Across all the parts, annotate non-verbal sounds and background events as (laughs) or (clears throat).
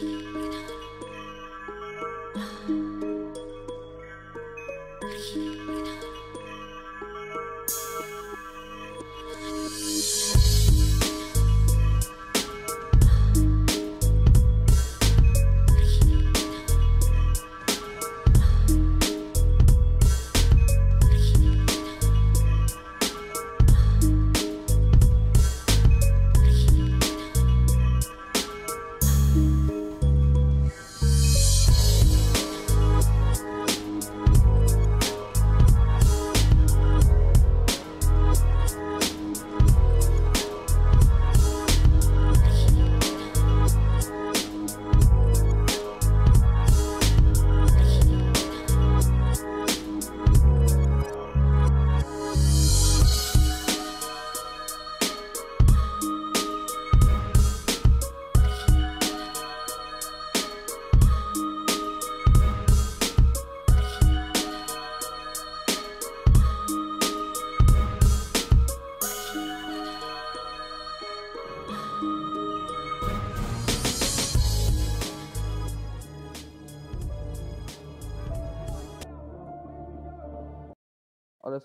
Ale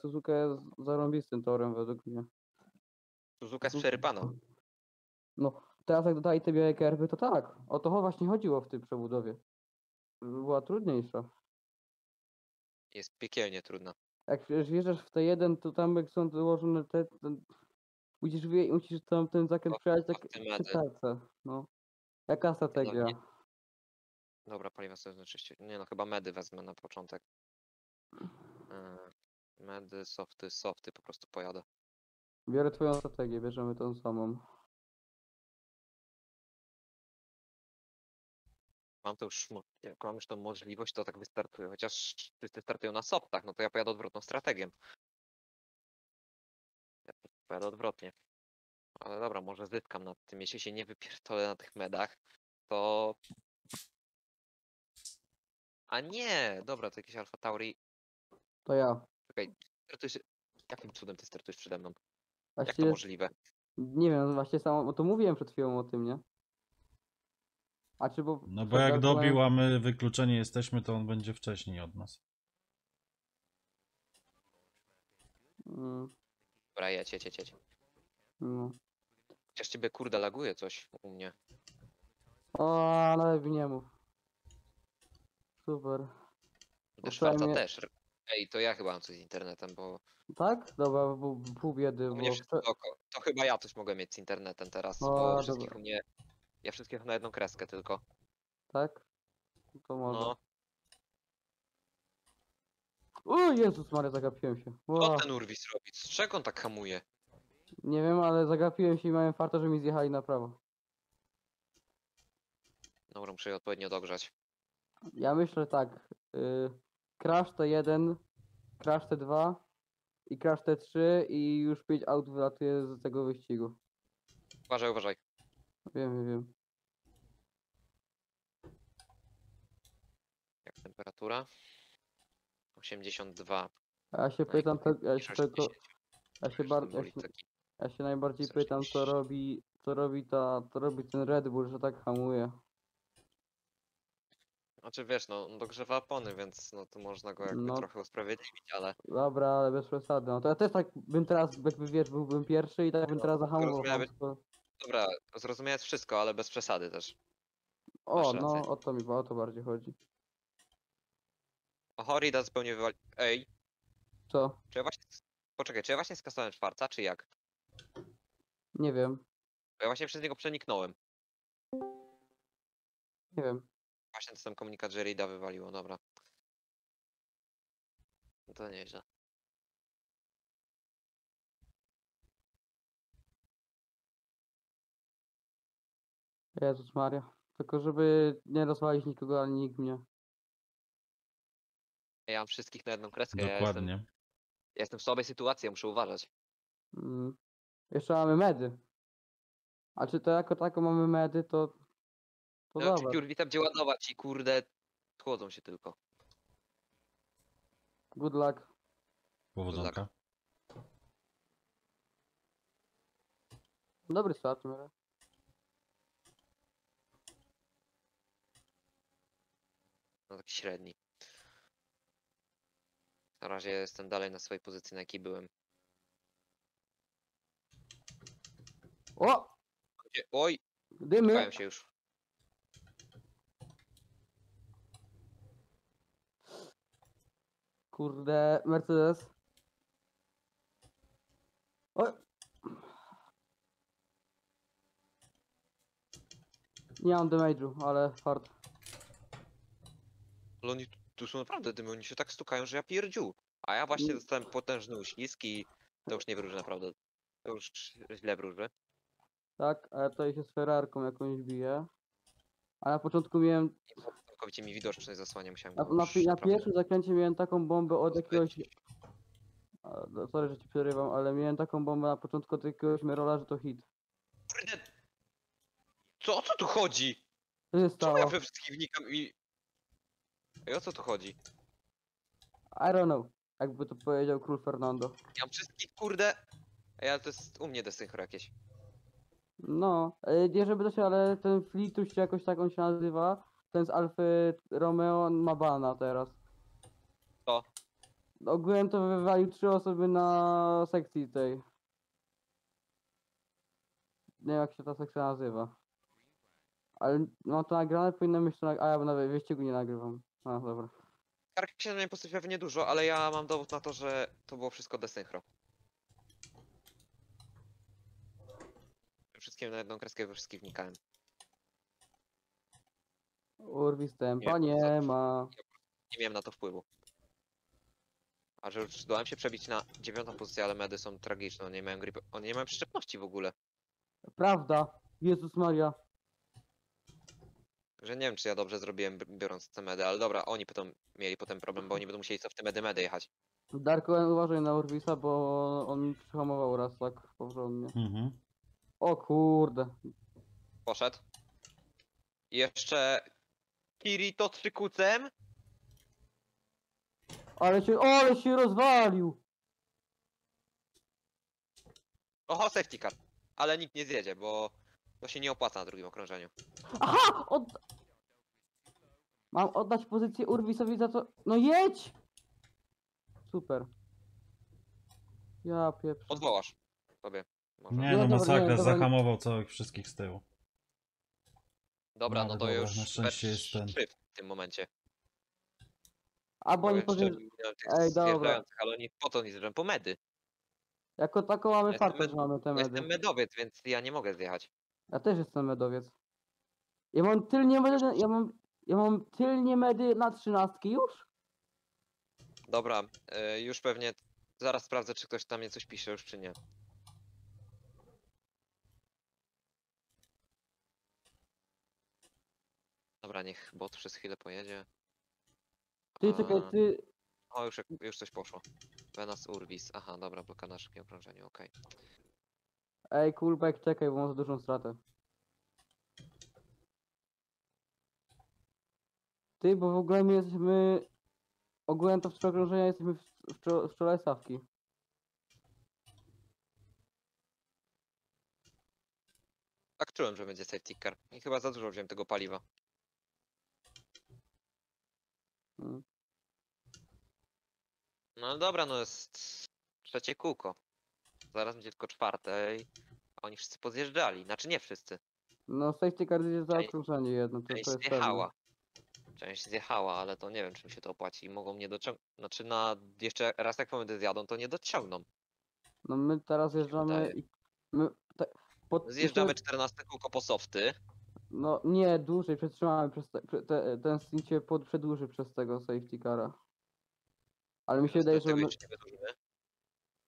Suzuka jest zarąbistym torem według mnie. Suzuka jest przerypaną. No, teraz jak dodali te białe kerby, to tak. O to właśnie chodziło w tej przebudowie. Była trudniejsza. Jest piekielnie trudna. Jak wjeżdżasz w te jeden, to tam jak są dołożone te... Ten... Musisz, wie... musisz tam ten zakręt O- przejechać tak palce. No. Jaka strategia? nie- Dobra, paliwa sobie oczywiście. Nie no, chyba medy wezmę na początek. Yy, Medy, softy, softy po prostu pojadę. Biorę twoją strategię, bierzemy tą samą. Mam to już, jak mam już tą możliwość, to tak wystartuję. Chociaż wszyscy startują na softach, no to ja pojadę odwrotną strategią. Ja pojadę odwrotnie. Ale dobra, może zyskam nad tym. Jeśli się nie wypierdolę na tych medach, to... A nie! Dobra, to jakiś Alfa Tauri. To ja. Czekaj, startujesz... Jakim cudem ty startujesz przede mną? Jak to Właściwie, możliwe? nie wiem, właśnie samo, bo to mówiłem przed chwilą o tym, nie? A czy bo... No bo jak dobił, a my wykluczeni jesteśmy, to on będzie wcześniej od nas. Mm, Dobra, jedź, jedź, jedź, jedź. no. Chociaż ciebie kurde laguje coś u mnie. O, ale nie mów. Super. Szwarca mnie- też. Ej, to ja chyba mam coś z internetem, bo Tak? Dobra, bo pół biedy, u mnie bo... wszystko oko. To chyba ja coś mogę mieć z internetem teraz, O, bo wszystkich u mnie... Ja wszystkich na jedną kreskę tylko. Tak? To może. No, O Jezus Maria, zagapiłem się. co ten Urwis robi? Z czego on tak hamuje? Nie wiem, ale zagapiłem się i miałem farta, że mi zjechali na prawo. Dobra, muszę je odpowiednio dogrzać. Ja myślę tak. Y, crash T1, Crash T2 i Crash T3 i już 5 aut wylatuje z tego wyścigu. Uważaj, uważaj. Wiem, wiem, wiem. Jak temperatura? 82. A ja się No pytam, to, ja się, 10. ja się, bar, ja się, ja się najbardziej pytam, co robi, co robi ta, co robi ten Red Bull, że tak hamuje. Znaczy wiesz, no on dogrzewa opony, więc no to można go jakby No. trochę usprawiedliwić, ale Dobra, ale bez przesady. No to ja też tak bym teraz, jakby wiesz, byłbym pierwszy i tak bym No, teraz zahamował. zrozumiałeś- hamstwo. dobra, zrozumiałeś wszystko, ale bez przesady też. O, masz no, rację. o to mi o to bardziej chodzi. O Horida zupełnie wywali... Ej, Co? czy ja właśnie... Poczekaj, czy ja właśnie skasowałem czwarca, czy jak? Nie wiem, Bo ja właśnie przez niego przeniknąłem. nie wiem. Właśnie ten sam komunikat, że Rida wywaliło, dobra. No to nieźle. Jezus Maria. Tylko żeby nie rozwalić nikogo, ani nikt mnie. Ja mam wszystkich na jedną kreskę, ja jestem, Dokładnie. ja jestem w słabej sytuacji, ja muszę uważać. Mm. Jeszcze mamy medy. A czy to jako tako mamy medy, to... To No, dobra. Piór, witam cię ładować i kurde, chłodzą się tylko. Good luck. Powodzonka. Dobry start, miarę. średni. Na razie jestem dalej na swojej pozycji, na jakiej byłem. O! Oj, Dymy! czekałem się już. Kurde, Mercedes. O! Nie mam damage'u, ale fart. Ale oni tu- tu są naprawdę dymy, oni się tak stukają, że ja pierdziu. A ja właśnie Mm. dostałem potężny uślizg i to już nie wróży naprawdę. To już źle wróży. Tak, a ja tutaj się z Ferrarką jakąś biję. A na początku miałem, całkowicie mi widoczność zasłania, musiałem na, go na, już na naprawdę pierwszym zakręcie miałem taką bombę od jakiegoś, a, no, sorry, że ci przerywam, ale miałem taką bombę na początku od jakiegoś Merola, że to hit. Kurde! Co o co tu chodzi? Co się Czemu stało? ja we wszystkich wnikam i... Ej, o co tu chodzi? I don't know, jakby to powiedział król Fernando. Ja mam wszystkich, kurde... Ej, ale to jest u mnie desynchro jakieś. No, e, nie żeby to się, ale ten Flituś, czy jakoś tak on się nazywa, ten z Alfy Romeo, on ma bana teraz. Co? Ogółem to wywalił trzy osoby na sekcji tej. Nie wiem jak się ta sekcja nazywa. Ale mam to nagrane, mieć to nag- A ja na wy- wyścigu nie nagrywam. A, dobra. Kark się na mnie postawia niedużo, ale ja mam dowód na to, że to było wszystko desynchro. Wszystkim na jedną kreskę we wszystkich wnikałem. Urwis tempa Nie, nie za- ma. Nie miałem na to wpływu. A że już zdołałem się przebić na dziewiątą pozycję, ale medy są tragiczne, one nie mają gripy. One nie mają przyczepności w ogóle. Prawda. Jezus Maria. Że nie wiem, czy ja dobrze zrobiłem, biorąc te medy, ale dobra, oni potem mieli potem problem, bo oni będą musieli co w te medy medy jechać. Darko, uważaj na Urwisa, bo on mi przyhamował raz tak porządnie. Mhm. O kurde. Poszedł. I jeszcze Kirito trzykucem. Ale się, o, ale się rozwalił! Oho, safety car. Ale nikt nie zjedzie, bo to się nie opłaca na drugim okrążeniu. Aha! Od... Mam oddać pozycję Urwisowi za to... No jedź! Super. Ja pieprzę. Odwołasz sobie. Może. Nie Nie, no, nie, masakra, zahamował całych wszystkich z tyłu. Dobra, No, no to dobra, już na szczęście jest ten. trzy w tym momencie. Albo jeszcze powiem... Ej, dobra. Ale oni po to nie zjeżdżają po medy. Jako taką mamy jestem fartę, med- mamy te Ja jestem medy. medowiec, więc ja nie mogę zjechać. Ja też jestem medowiec. Ja mam tylnie medy... na- Ja mam... Ja mam tylnie medy na trzynastki już? Dobra, y, już pewnie zaraz sprawdzę, czy ktoś tam mnie coś pisze już, czy nie. Dobra, niech bot przez chwilę pojedzie. Ty, czekaj, A, ty... O, już, jak- już coś poszło. Venas Urbis. Aha, dobra, blokada na szybkim okrążeniu, okej. Ej, coolback, czekaj, bo mam za dużą stratę. Ty, bo w ogóle my jesteśmy... Ogółem to w trzy okrążenia jesteśmy w, w, czo- w czole stawki. Tak czułem, że będzie safety car. I chyba za dużo wziąłem tego paliwa. No ale dobra, no jest trzecie kółko. Zaraz będzie tylko czwarte i oni wszyscy podjeżdżali. Znaczy nie wszyscy. No, safety car idzie za Część- okrążenie jedno, to, Część to jest zjechała. pewne. Część zjechała, ale to nie wiem, czy mi się to opłaci. I mogą mnie dociągnąć. Znaczy na jeszcze raz jak pomedy zjadą, to nie dociągną. No my teraz jeżdżamy i... My, te, pod, Zjeżdżamy jeszcze- 14 kółko po softy. No nie, dłużej, przetrzymamy przez te, prze, te, ten stint się pod, przedłuży przez tego safety cara. Ale mi się wydaje, że... Tego My, nie wydłużymy.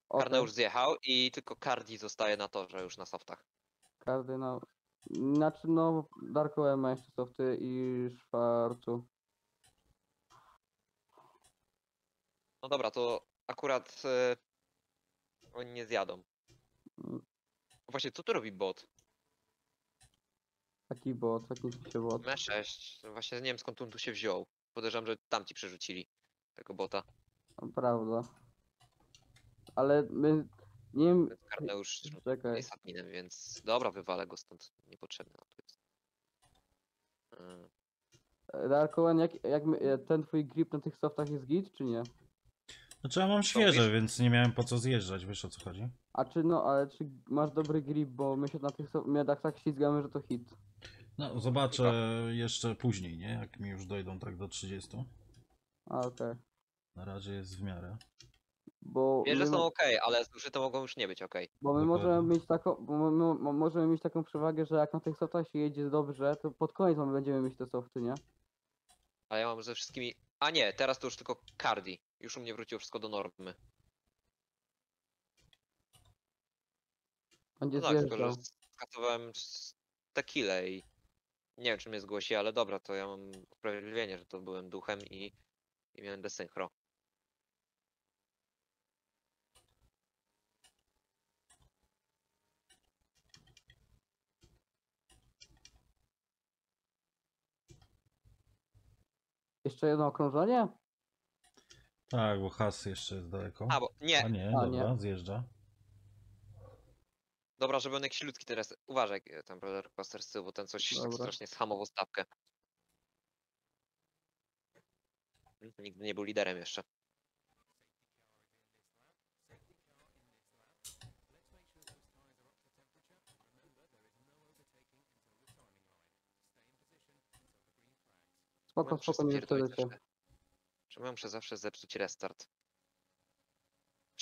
Karne już zjechał i tylko Cardi zostaje na torze już na softach. Kardynał. Znaczy no, Darko ma jeszcze softy i Szwarcu. No dobra, to akurat e, oni nie zjadą. Mm, Właśnie, co tu robi bot? Taki bot, taki się bot. M6. Właśnie nie wiem skąd on tu się wziął. Podejrzewam, że tamci przerzucili tego bota. No, Prawda. Ale my... Nie wiem... Karne już Czekaj. jest adminem, więc dobra, wywalę go stąd. Niepotrzebny on tu jest. Darkowen, jak, jak my- e, ten twój grip na tych softach jest git, czy nie? Znaczy ja mam świeże, wiesz- więc nie miałem po co zjeżdżać, wiesz o co chodzi? A czy no, ale czy masz dobry grip, bo my się na tych so- tak ślizgamy, że to hit. No, zobaczę jeszcze później, nie? Jak mi już dojdą tak do 30. A, okej. Na razie jest w miarę. Bo Wieże my, są ok, ale zużyte mogą już nie być ok. bo my Dokładnie. możemy mieć taką, bo my, my, mo- możemy mieć taką przewagę, że jak na tych softach się jedzie dobrze, to pod koniec my będziemy mieć te softy, nie? Ale ja mam ze wszystkimi... A nie, teraz to już tylko Cardi. Już u mnie wróciło wszystko do normy. Będzie No tak, tylko zjeżdżał. że skasowałem s- tequilę i nie wiem czy mnie zgłosi, ale dobra, to ja mam usprawiedliwienie, że to byłem duchem i, i miałem desynchro. Jeszcze jedno okrążenie? Tak, bo has jeszcze jest daleko. A, bo nie, A nie, A, dobra, nie. zjeżdża. Dobra, żeby on jakiś ludzki teraz. Uważaj, e, ten Brother Coaster z tyłu, bo ten coś Dobra. strasznie schamował stawkę. Mm, Nigdy nie był liderem jeszcze. Spoko, spoko, nie zawsze? Czemu ja muszę zawsze zepsuć restart?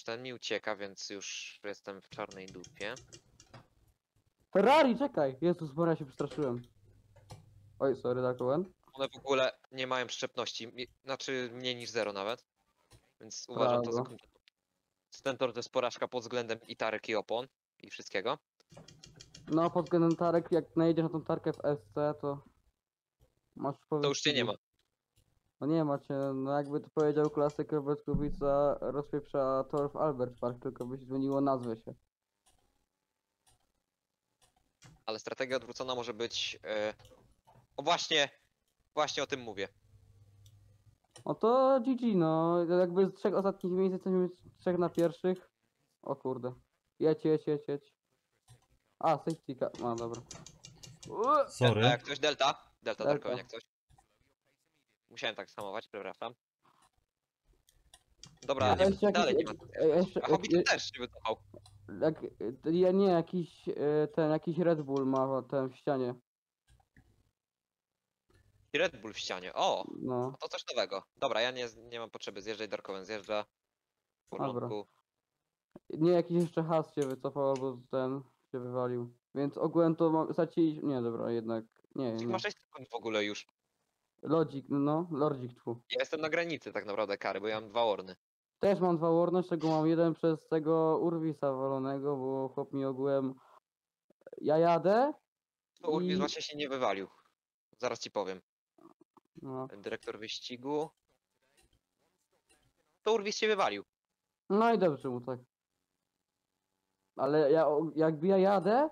Ten mi ucieka, więc już jestem w czarnej dupie. Ferrari, czekaj! Jezus, Maria, się przestraszyłem. Oj, sorry, Darkowen. One w ogóle nie mają przyczepności, mi- znaczy mniej niż zero nawet. Więc uważam to za Brawo. kompletną. Ten tor to jest porażka pod względem i tarek i opon i wszystkiego. No, pod względem tarek, jak najedziesz na tą tarkę w SC, to... Masz To już cię nie ma. No nie macie, no jakby to powiedział klasyk Robert Kubica, rozpieprza tor w Albert Park, tylko by się zmieniło nazwę się. Ale strategia odwrócona może być. e, O właśnie! Właśnie o tym mówię. No to GG, no, jakby z trzech ostatnich miejsc jesteśmy trzech na pierwszych. O kurde. Jedź, jedź, jedź, jedź. A, safety car, no dobra. Sorry. A jak ktoś Delta? Delta, Delta. Delta. jak coś. Musiałem tak samować, przepraszam. Dobra, Ja nie, jakiś- dalej nie ma. Ej, jeszcze- A Hobbit jak- też się wycofał. Jak, ja nie, jakiś, e, ten, jakiś Red Bull ma ten w ścianie. I Red Bull w ścianie. O! No. To coś nowego. Dobra, ja nie, nie mam potrzeby zjeżdżać, Darkowen zjeżdża. W porządku. Nie, jakiś jeszcze has się wycofał, albo ten się wywalił. Więc ogółem to ma, straci... Nie, dobra, jednak, nie, Czyli nie. ma 6 sekund w ogóle już. Lodzik, no, Lordzik tfu. Ja jestem na granicy tak naprawdę kary, bo ja mam dwa orny. Też mam dwa warne, z czego mam jeden przez tego Urwisa walonego, bo chłop mi ogółem... Ja jadę, To Urwis I- właśnie się nie wywalił. Zaraz ci powiem. no. Dyrektor wyścigu. To Urwis się wywalił. No i dobrze mu tak. Ale ja, o- jakby ja jadę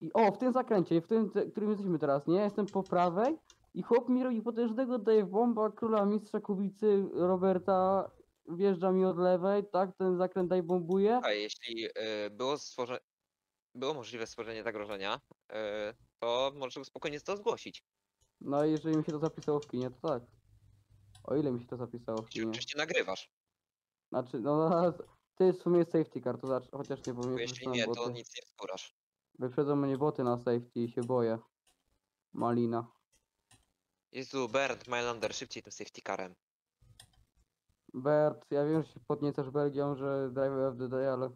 i o, w tym zakręcie, w tym, te- którym jesteśmy teraz, nie? Jestem po prawej i chłop mi robi potężnego daje bomba króla mistrza Kubicy Roberta wjeżdża mi od lewej, tak? Ten zakręt daj bombuje. A jeśli y, było stworzenie, było możliwe stworzenie zagrożenia, y, to może spokojnie to zgłosić. No i jeżeli mi się to zapisało w kinie, to tak. O ile mi się to zapisało w kinie? oczywiście nagrywasz. Znaczy, no to jest w sumie safety car, to zacz, chociaż nie powiem, jeśli nie, to nic nie wskórasz. Wyprzedzą mnie boty na safety i się boję. Malina. Jezu, Bernd Mailander, szybciej tym safety carem. Bert, ja wiem, że się podniecasz Belgią, że driver of the day, ale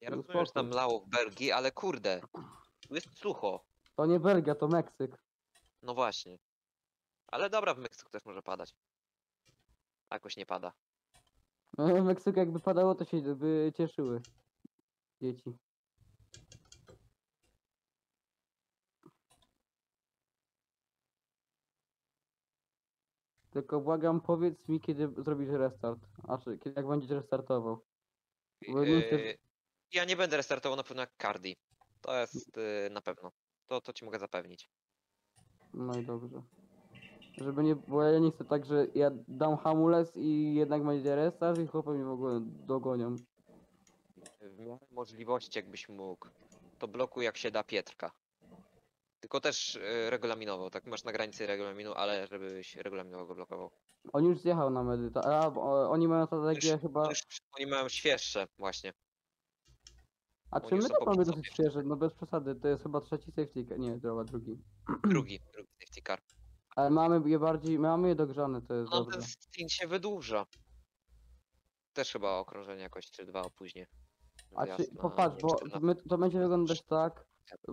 Ja No rozumiem, że tam lało w Belgii, ale kurde, tu jest sucho. to nie Belgia, to Meksyk. No właśnie. Ale dobra, w Meksyku też może padać. A Jakoś nie pada. W Meksyku jakby padało, to się by cieszyły dzieci. Tylko błagam, powiedz mi, kiedy zrobisz restart. A czy kiedy, jak będziesz restartował. Bo Yy, ja nie będę restartował na pewno jak Cardi. To jest yy, na pewno. To, to ci mogę zapewnić. No i dobrze. Żeby nie, bo ja nie chcę tak, że ja dam hamulec i jednak będzie restart i chłopy mnie w ogóle dogonią. W miarę możliwości jakbyś mógł. To blokuj jak się da Pietrka. Tylko też y, regulaminowo, tak masz na granicy regulaminu, ale żebyś regulaminowo go blokował. On już zjechał na medyta. A, bo, o, oni mają strategię Już- chyba... Już oni mają świeższe właśnie. A oni czy my są też mamy dosyć świeże? No bez przesady, to jest chyba trzeci safety car. Nie, dobra, drugi. (clears throat) Drugi, drugi safety car. Ale mamy je bardziej, mamy je dogrzane, to jest No dobre. ten stint się wydłuża. Też chyba okrążenie jakoś czy dwa opóźnię. A czy, na popatrz, bo to, 14. my, to będzie wyglądać tak,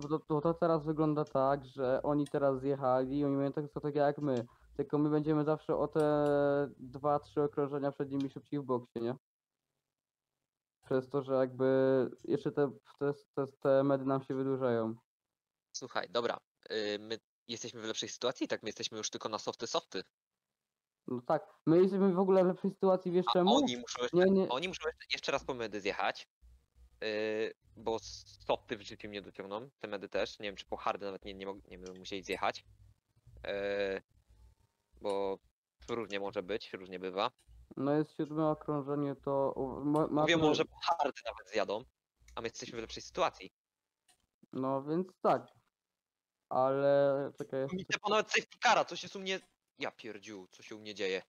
to, to, to teraz wygląda tak, że oni teraz zjechali i oni mają taką strategię jak my. Tylko my będziemy zawsze o te dwa, trzy okrążenia przed nimi szybciej w boksie, nie? Przez to, że jakby jeszcze te, te, te, te medy nam się wydłużają. Słuchaj, dobra. y, my jesteśmy w lepszej sytuacji, tak my jesteśmy już tylko na softy softy. No tak, my jesteśmy w ogóle w lepszej sytuacji, wiesz A czemu? oni muszą jeszcze, Nie, nie, oni muszą jeszcze, jeszcze raz po medy zjechać. Yy, bo softy w życiu mnie dociągną, te medy też. Nie wiem, czy po hardy nawet nie, nie, mog- nie będą musieli zjechać. Yy, bo różnie może być, różnie bywa. no jest siódme okrążenie, to... ma- ma Mówię, może po hardy nawet zjadą, a my jesteśmy w lepszej sytuacji. No więc tak. Ale czekaj, jeszcze... Widzę po nawet safety cara, co się u mnie... Ja pierdziu, co się u mnie dzieje.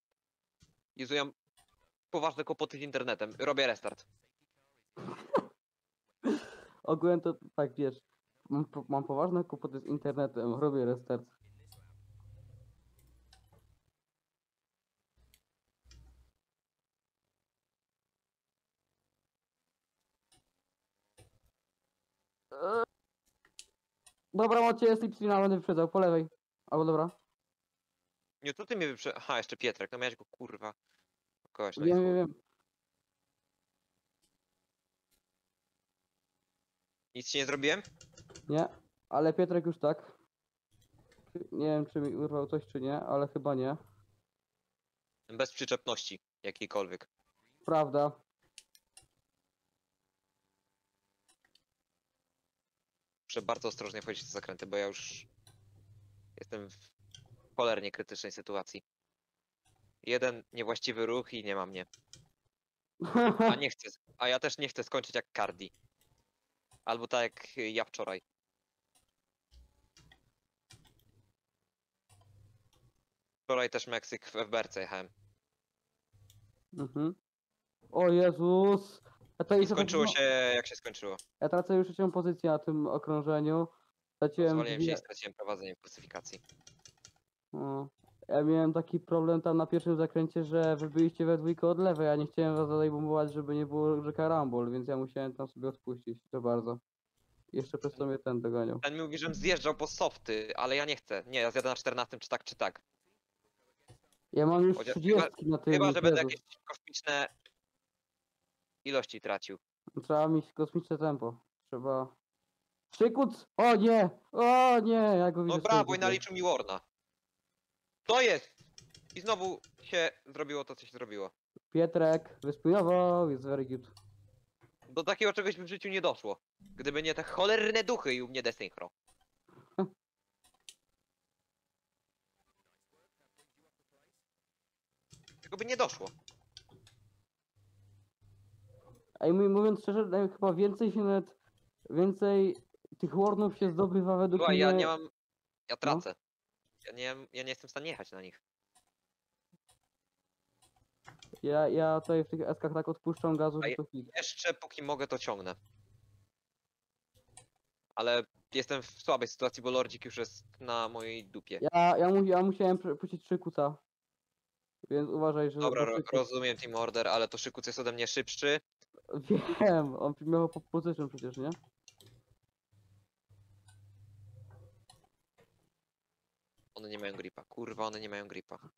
Jezu, ja mam poważne kłopoty z internetem. Robię restart. (laughs) Ogółem to tak wiesz, mam, po- mam poważne kłopoty z internetem, robię restart. Eee. Dobra, macie slipstreama, będę wyprzedzał, po lewej. Albo dobra. Nie, to ty mnie wyprze... Aha, jeszcze Pietrek, no miałeś go kurwa. Kogoś, no i Wiem, wiem, wiem. Nic ci nie zrobiłem? Nie, ale Pietrek już tak. Nie wiem, czy mi urwał coś, czy nie, ale chyba nie. Bez przyczepności jakiejkolwiek. Prawda. Muszę bardzo ostrożnie wchodzić w te zakręty, bo ja już jestem w cholernie krytycznej sytuacji. Jeden niewłaściwy ruch i nie ma mnie. (laughs) A nie chcę, a ja też nie chcę skończyć jak Cardi. Albo tak jak ja wczoraj. Wczoraj też Meksyk w FBRC jechałem. mhm. O Jezus! Ja, to I skończyło się jak się skończyło. ja tracę już trzecią pozycję na tym okrążeniu. Straciłem Zwoliłem się i straciłem prowadzenie w klasyfikacji. o. Ja miałem taki problem tam na pierwszym zakręcie, że wy byliście we dwójkę od lewej, a nie chciałem was dalej bombować, żeby nie było że karambol, więc ja musiałem tam sobie odpuścić, to bardzo. Jeszcze przez to mnie ten doganiał. Ten mi mówi, żebym zjeżdżał po softy, ale ja nie chcę. Nie, ja zjadę na 14 czy tak, czy tak. Ja mam już Chociaż 30 na tym. Chyba, że będę jakieś kosmiczne ilości tracił. Trzeba mieć kosmiczne tempo. Trzeba... Szykuc! O nie! O nie! Ja go widzę No brawo, i naliczył mi Warna. To jest! I znowu się zrobiło to, co się zrobiło. Pietrek wyspinował, jest very good. Do takiego czegoś by w życiu nie doszło. Gdyby nie te cholerne duchy i u mnie desynchro. (laughs) Tego by nie doszło. I mój- mówiąc szczerze, naj- chyba więcej się nawet, więcej tych warnów się zdobywa według Słuchaj, mnie. ja nie mam... Ja tracę. Ja nie, ja nie jestem w stanie jechać na nich. Ja, ja tutaj w tych eskach tak odpuszczam gazu, A że to hit. Jeszcze póki mogę, to ciągnę. Ale jestem w słabej sytuacji, bo Lordzik już jest na mojej dupie. Ja, ja, mu, ja musiałem puścić szykuca. Więc uważaj, że... Dobra, ro rozumiem Team Order, ale to Szykuc jest ode mnie szybszy. Wiem, on miał po position przecież, nie? One nie mają gripa. Kurwa, one nie mają gripa.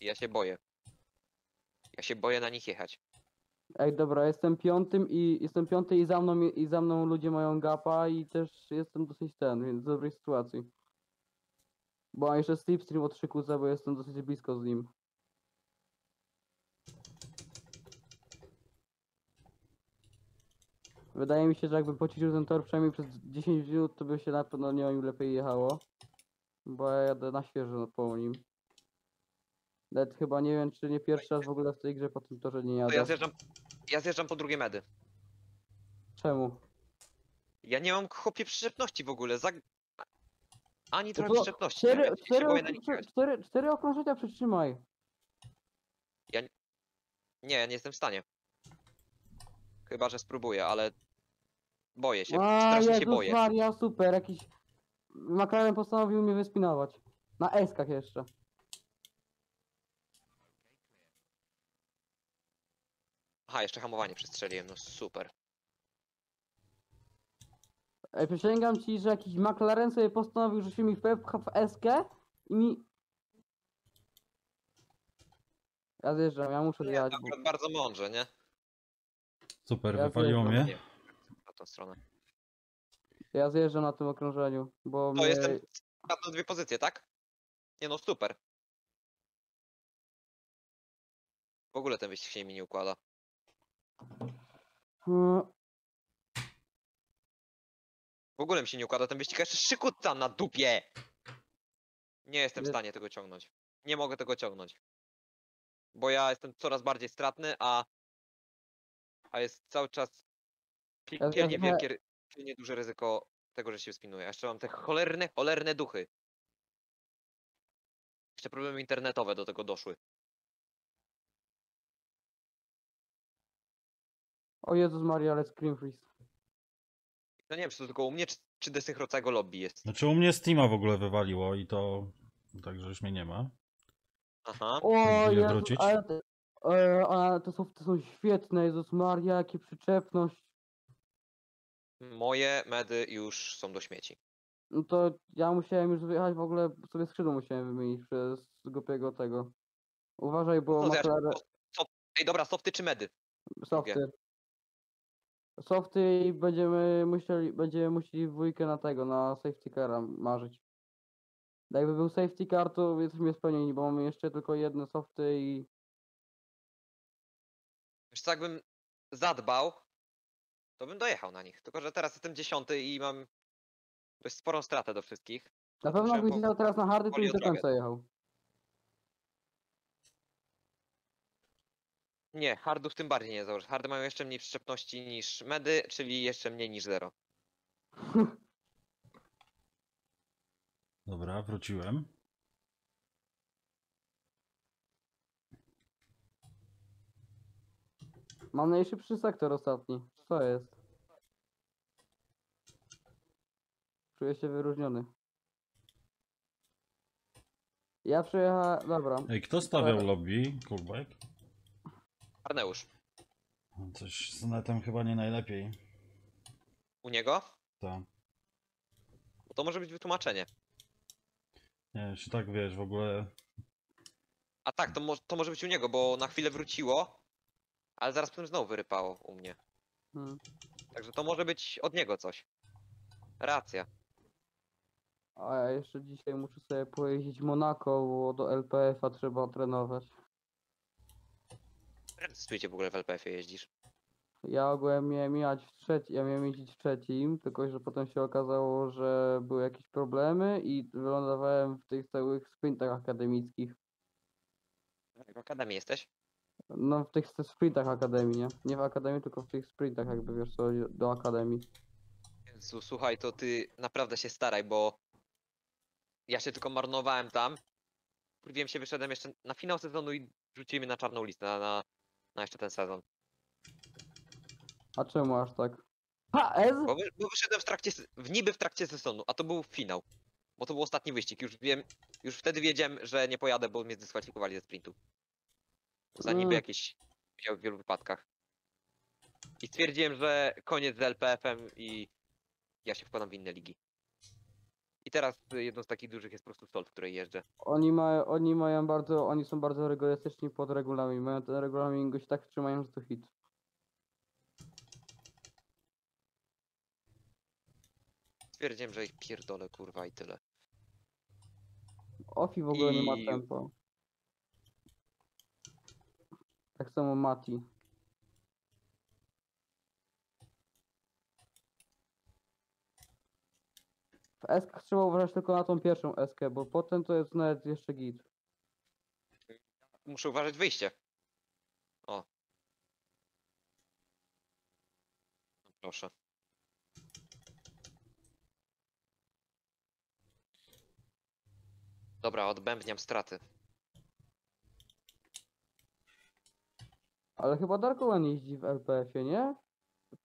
Ja się boję. Ja się boję na nich jechać. Ej, dobra, jestem piątym i jestem piąty i za mną i za mną ludzie mają gapa i też jestem dosyć ten, więc w dobrej sytuacji. Bo mam jeszcze slipstream od Szykuca, bo jestem dosyć blisko z nim. Wydaje mi się, że jakbym poćwiczył ten tor przynajmniej przez 10 minut, to by się na pewno nie nim lepiej jechało. Bo ja jadę na świeżo po nim. Nawet chyba nie wiem, czy nie pierwszy raz w ogóle w tej grze po tym torze nie To ja jadę. zjeżdżam, ja zjeżdżam po drugie medy. Czemu? Ja nie mam chłopie przyczepności w ogóle. Za... Ani trochę No to przyczepności. nie Cztery, ja cztery, cztery, cztery, cztery okrążenia przytrzymaj. Nie, ja nie jestem w stanie. Chyba, że spróbuję, ale boję się. A, Strasznie się Jezus boję. Maria, super, jakiś... McLaren postanowił mnie wyspinować. Na eskach jeszcze. Aha, jeszcze hamowanie przestrzeliłem, no super. Ej, przysięgam ci, że jakiś McLaren sobie postanowił, że się mi wepcha w eskę i mi... Ja zjeżdżam, ja muszę Nie, zjechać, bo... akurat bardzo mądrze, nie? Super, Ja wypaliło mnie. Nie, na tą stronę. Ja zjeżdżam na tym okrążeniu, bo To mnie... jestem na dwie pozycje, tak? Nie no, super. W ogóle ten wyścig się mi nie układa. Hmm, W ogóle mi się nie układa ten wyścig, a jeszcze szykuta na dupie! Nie jestem w Nie- stanie tego ciągnąć. Nie mogę tego ciągnąć. Bo ja jestem coraz bardziej stratny, a... A jest cały czas Ja- ja pilnie trochę- wielkie, duże ryzyko tego, że się spinuje. A jeszcze mam te cholerne, cholerne duchy. Jeszcze problemy internetowe do tego doszły. O Jezus Maria, ale screen freeze. No nie wiem, czy to tylko u mnie, czy, czy desynchro całego lobby jest. Znaczy u mnie Steama w ogóle wywaliło i to... Także już mnie nie ma. Aha. O Ile Jezus, wrócić? ale e, ale te softy są świetne, Jezus Maria, jakie przyczepność. Moje medy już są do śmieci. No to ja musiałem już wyjechać w ogóle, sobie skrzydło musiałem wymienić przez głupiego tego. Uważaj, bo No McLaren... Ej, dobra, softy czy medy? Softy. Softy i będziemy musieli, będziemy musieli w dwójkę na tego, na safety cara marzyć. Jakby był safety car, to jesteśmy spełnieni, bo mamy jeszcze tylko jedne softy i... Wiesz co, jakbym zadbał, to bym dojechał na nich. Tylko, że teraz jestem dziesiąty i mam dość sporą stratę do wszystkich. Na pewno jakbyś jechał teraz na hardy, to już do końca jechał. Nie, hardów tym bardziej nie założę. Hardy mają jeszcze mniej przyczepności niż medy, czyli jeszcze mniej niż zero. (laughs) Dobra, wróciłem. Mam najszybszy sektor ostatni. Co to jest? Czuję się wyróżniony. Ja przejechałem... Dobra. Ej, kto stawiał lobby? Coolback? Arneusz, Coś z netem chyba nie najlepiej. u niego? Bo to może być wytłumaczenie. Nie wiem, czy tak wiesz, w ogóle A tak, to, mo to może być u niego, bo na chwilę wróciło, ale zaraz potem znowu wyrypało u mnie. Hmm. Także to może być od niego coś. Racja. A ja jeszcze dzisiaj muszę sobie pojeździć Monako, bo do LPF-a trzeba trenować. Stujcie w ogóle w LPF-ie jeździsz. Ja ogółem miałem jechać w trzecim, ja miałem jeździć w trzecim, tylko że potem się okazało, że były jakieś problemy i wylądowałem w tych całych sprintach akademickich. W Akademii jesteś? No w tych sprintach akademii, nie? Nie w akademii, tylko w tych sprintach jakby wiesz co, do akademii. Jezu, słuchaj, to ty naprawdę się staraj, bo ja się tylko marnowałem tam. Kurwiłem się, wyszedłem jeszcze na finał sezonu i wrzucili mnie na czarną listę na, na, na jeszcze ten sezon. A czemu aż tak? Ha, Ez? Bo, wy, bo wyszedłem w trakcie, w niby w trakcie sezonu, a to był finał. Bo to był ostatni wyścig. Już wiem, już wtedy wiedziałem, że nie pojadę, bo mnie zdyskwalifikowali ze sprintu. Za niby Mm. jakieś udział w wielu wypadkach. I stwierdziłem, że koniec z LPF-em i ja się wkładam w inne ligi. I teraz y, jedną z takich dużych jest po prostu Sol, w której jeżdżę. Oni mają, oni mają bardzo, oni są bardzo rygorystyczni pod regulamin. Mają ten regulamin, go się tak trzymają, że to hit. Stwierdziłem, że ich pierdolę, kurwa i tyle. Ofi w ogóle nie ma I- tempa. Tak samo Mati. W eskach trzeba uważać tylko na tą pierwszą eskę, bo potem to jest nawet jeszcze git. Muszę uważać wyjście. O. Proszę. Dobra, odbębniam straty. Ale chyba Dark One jeździ w LPF-ie, nie?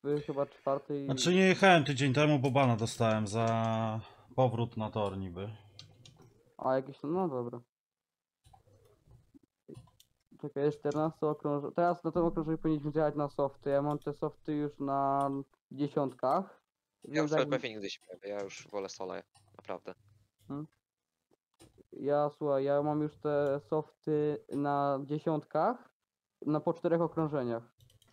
W chyba czwartej... Znaczy nie jechałem tydzień temu, bo bana dostałem za powrót na tor niby. A, jakieś... No dobra. Czekaj, jest 14 okrążeń. Teraz na tym okrążeniu powinniśmy zjechać na softy. Ja mam te softy już na dziesiątkach. Ja już w jakby- LPF nigdy się ja już wolę sole, naprawdę. Ja słuchaj, ja mam już te softy na dziesiątkach, na po czterech okrążeniach.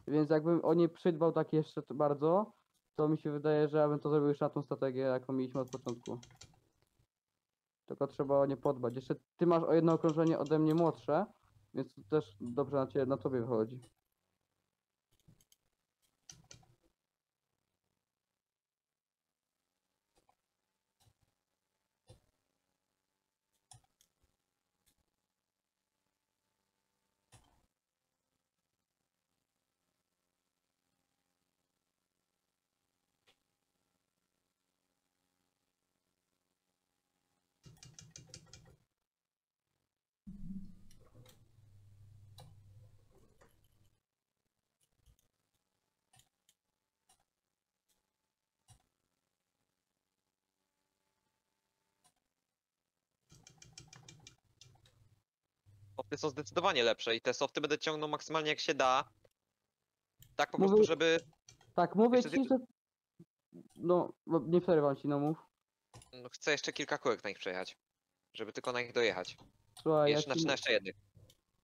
Więc jakbym o nie przydbał tak jeszcze bardzo, to mi się wydaje, że ja bym to zrobił już na tą strategię, jaką mieliśmy od początku. Tylko trzeba o nie podbać. Jeszcze ty masz o jedno okrążenie ode mnie młodsze, więc to też dobrze na ciebie, na tobie wychodzi. Softy są zdecydowanie lepsze i te softy będę ciągnął maksymalnie jak się da. Tak po Mówię- prostu, żeby Tak, mówię Jeszcze ci, że... No, nie przerywam ci, no mów. no, chcę jeszcze kilka kółek na nich przejechać. Żeby tylko na nich dojechać. Słuchaj, ja Jeszcze, ci, znaczy na jeszcze jednych.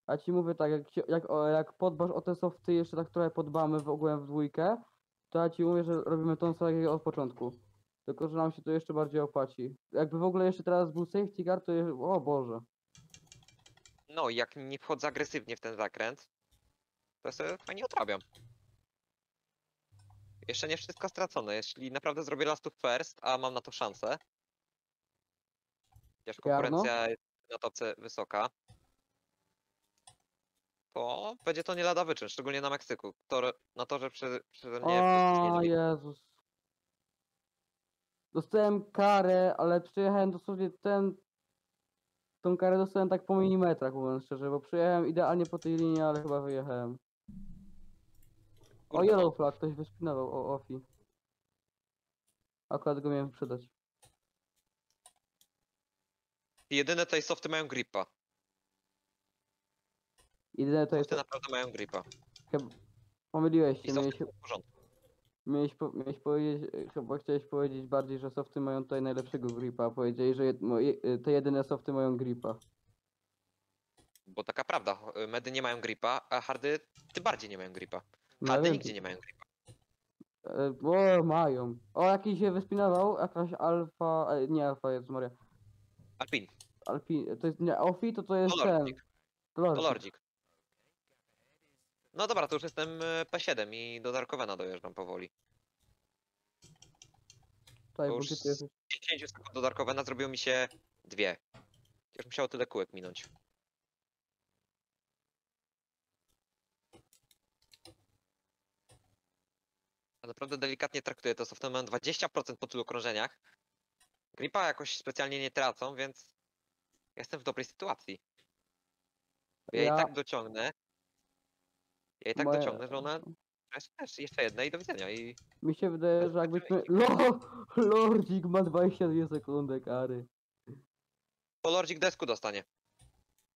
Ja ci mówię tak, jak, się- jak, o, jak podbasz o te softy jeszcze tak trochę podbamy w ogóle w dwójkę, to ja ci mówię, że robimy tą strategię od początku. Tylko, że nam się to jeszcze bardziej opłaci. Jakby w ogóle jeszcze teraz był safety car, to je... o Boże. No jak nie wchodzę agresywnie w ten zakręt, to sobie fajnie odrabiam. Jeszcze nie wszystko stracone. Jeśli naprawdę zrobię last to first, a mam na to szansę. Chociaż Jarno? konkurencja jest na topce wysoka. To będzie to nie lada wyczyn, szczególnie na Meksyku. Tor, na torze przeze, przeze mnie O Jezus. Dostałem karę, ale przyjechałem dosłownie ten... Tą karę dostałem tak po milimetrach, mówiąc szczerze, bo przyjechałem idealnie po tej linii, ale chyba wyjechałem. O, yellow flag, ktoś wyspinował, o, Ofi. Akurat go miałem sprzedać. Jedyne tej softy mają gripa. Jedyne to jest... Softy naprawdę mają gripa. Chyba... Pomyliłeś I się, są w porządku. Miałeś, po, miałeś powiedzieć, e, chyba chciałeś powiedzieć bardziej, że softy mają tutaj najlepszego gripa, a powiedzieli, że jed, e, te jedyne softy mają gripa. Bo taka prawda, cho- medy nie mają gripa, a hardy tym bardziej nie mają gripa. No Hardy wiem, nigdzie nie mają gripa. e, O, mają. O, jakiś się wyspinował, jakaś alfa, e, nie alfa, jest Maria. Alpin, Alpi, to jest, nie, Ofi to to jest ten. Lordzik, To to Lordzik. No dobra, to już jestem e, P7 i do Darkowena dojeżdżam powoli. Tutaj, to bo już ty z- tu jesteś. 10 sekund do Darkowena zrobiło mi się dwie. Już musiało tyle kółek minąć. Naprawdę delikatnie traktuję to softem. Mam 20% po tylu okrążeniach. Gripa jakoś specjalnie nie tracą, więc jestem w dobrej sytuacji. Bo ja, Ja- i tak dociągnę. Ja i tak Moje- dociągnę, że ona jeszcze jedna i do widzenia. I Mi się wydaje, że jakbyśmy... Lo, (laughs) Lordzik ma 22 sekundy kary. to Lordzik desku dostanie.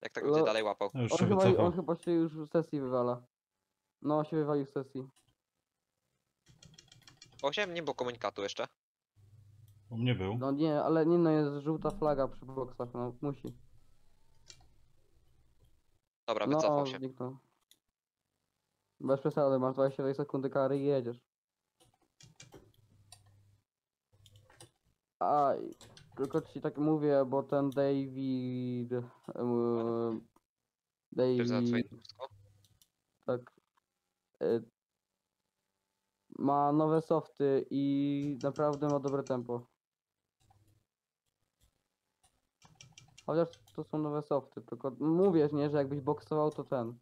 Jak tak Lo- będzie dalej łapał. Już On się chyba, wycofał. on chyba się już w sesji wywala. No, się wywalił z sesji. 8 nie było komunikatu jeszcze. U mnie był. No nie, ale nie no, jest żółta flaga przy boksach, no musi. Dobra, No, wycofał się. zniknął. Bez przesady, masz 22 sekundy kary i jedziesz. A, i tylko ci tak mówię, bo ten David... swoje David, tak... e, Ma nowe softy i naprawdę ma dobre tempo. Chociaż to są nowe softy, tylko mówię, nie, że jakbyś boksował to ten.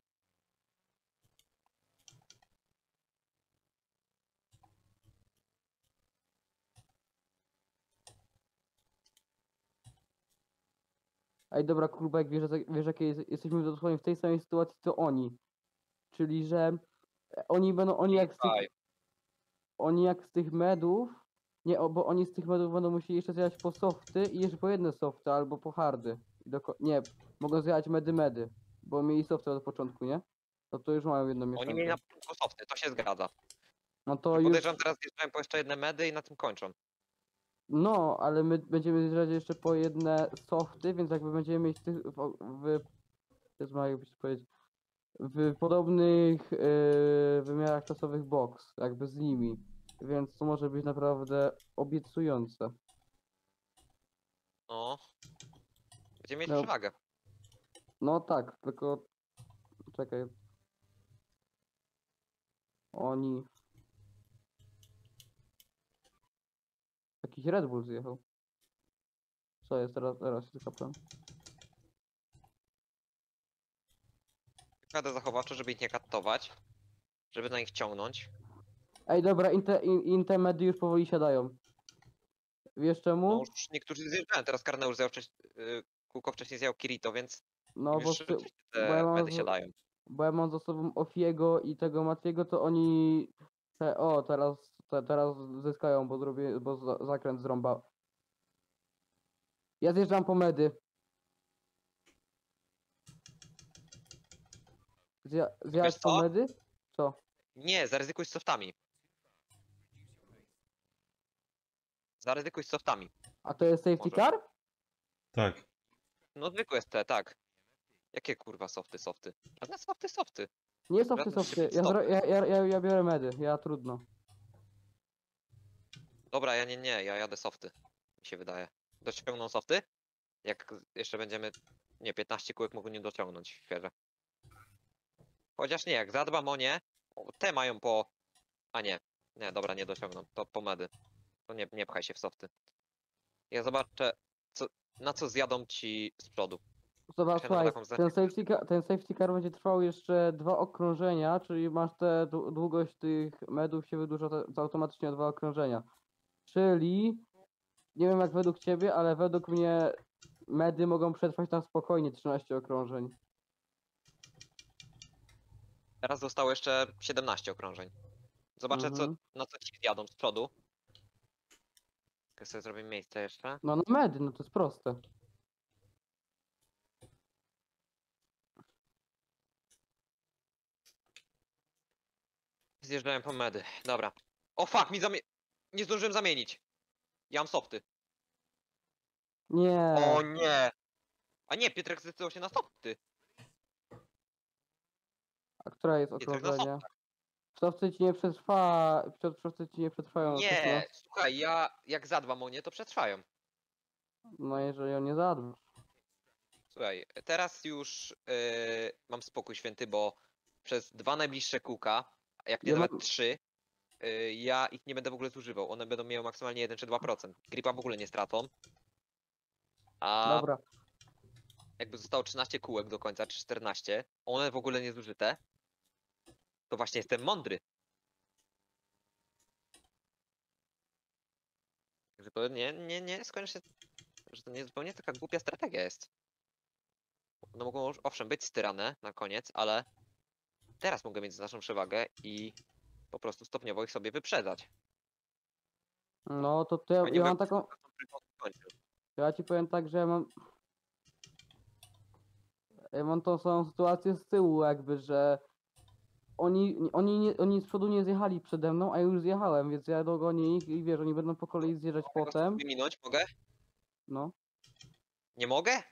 Ej, dobra, Kurbek, wiesz, że- wiesz jakie jest, jesteśmy dosłownie w tej samej sytuacji, co oni. Czyli, że e, oni będą, oni jak z tych, oni jak z tych medów, nie, bo oni z tych medów będą musieli jeszcze zjechać po softy i jeszcze po jedne softy albo po hardy. Nie, mogą zjechać medy medy, bo mieli softy od początku, nie? No to już mają jedno Oni mieszkanie. mieli na początku softy, to się zgadza. No to już, Podejrzewam, teraz zjeżdżają po jeszcze jedne medy i na tym kończą. No, ale my będziemy zjeżdżać jeszcze po jedne softy, więc jakby będziemy mieć tych w, w jakby się powiedzieć, w podobnych yy, wymiarach czasowych box, jakby z nimi. Więc to może być naprawdę obiecujące. No. Będziemy mieć No. przewagę. No tak, tylko czekaj. Oni. Jakiś Red Bull zjechał. Co jest teraz? Teraz się skapłem. Jadę zachowawczo, żeby ich nie kattować. Żeby na nich ciągnąć. Ej, dobra, inte, in, intermedy już powoli siadają. Wiesz czemu? No już niektórzy zjeżdżają, teraz Karneur zjał wcześniej, yy, kółko wcześniej zjał Kirito, więc No, bo, już ty, szybciej bo ja te mam medy z- siadają. bo ja mam za sobą Ofiego i tego Matiego, to oni... Te, o, teraz, te, teraz zyskają, bo zrobię, bo za, zakręt zrąbał. Ja zjeżdżam po medy. Zja, zjadź po co? medy? Co? Nie, zaryzykuj z softami. Zaryzykuj z softami. A to jest safety Możesz. car? Tak. No zwykłe ST, tak. Jakie kurwa softy, softy? Żadne softy, softy. Nie softy, Żadne softy. Ja, zro- ja, ja, ja, ja biorę medy, ja trudno. Dobra, ja nie, nie, ja jadę softy. Mi się wydaje. Dociągną softy? Jak jeszcze będziemy... Nie, 15 kółek mogą nie dociągnąć świeże. Chociaż nie, jak zadbam o nie, o, te mają po... A nie, nie, dobra, nie dociągną. To po medy. To nie, nie pchaj się w softy. Ja zobaczę, co, na co zjadą ci z przodu. Zobacz, słuchaj, ten safety, car, ten safety car będzie trwał jeszcze dwa okrążenia, czyli masz tę dłu- długość tych medów się wydłuża te- to automatycznie o dwa okrążenia. Czyli, nie wiem jak według ciebie, ale według mnie medy mogą przetrwać na spokojnie 13 okrążeń. Teraz zostało jeszcze 17 okrążeń. Zobaczę, Mhm. co, na co ci zjadą z przodu. Tylko sobie zrobię miejsce jeszcze. No na medy, no to jest proste. Zjeżdżałem po medy. Dobra. O fuck, mi zamie... Nie zdążyłem zamienić. Ja mam softy. Nie, O nie! A nie, Pietrek zdecydował się na softy. a która jest Pietrek na okrążenie? softach. Softy ci nie przetrwa, softy ci nie przetrwają. Nie, 16. słuchaj, ja jak zadbam o nie, to przetrwają. No jeżeli on nie zadba. Słuchaj, teraz już yy, mam spokój święty, bo przez dwa najbliższe kółka, a jak nie Ja nawet mam- trzy, ja ich nie będę w ogóle zużywał. One będą miały maksymalnie 1 czy 2%. Gripa w ogóle nie stracą. A Dobra, jakby zostało 13 kółek do końca, czy 14, one w ogóle nie zużyte, to właśnie jestem mądry. Że to nie, nie, nie skończy się, że to nie zupełnie taka głupia strategia jest. No mogą owszem być styrane na koniec, ale teraz mogę mieć znaczną przewagę i po prostu stopniowo ich sobie wyprzedzać. no to, to ja, Oni ja mam taką. Ja ci powiem tak, że ja mam. Ja mam tą samą sytuację z tyłu, jakby, że oni, oni, nie, oni z przodu nie zjechali przede mną, a ja już zjechałem, więc ja dogonię ich i wiesz, oni będą po kolei zjeżdżać Mogę potem. sobie minąć? Mogę? No. Nie mogę?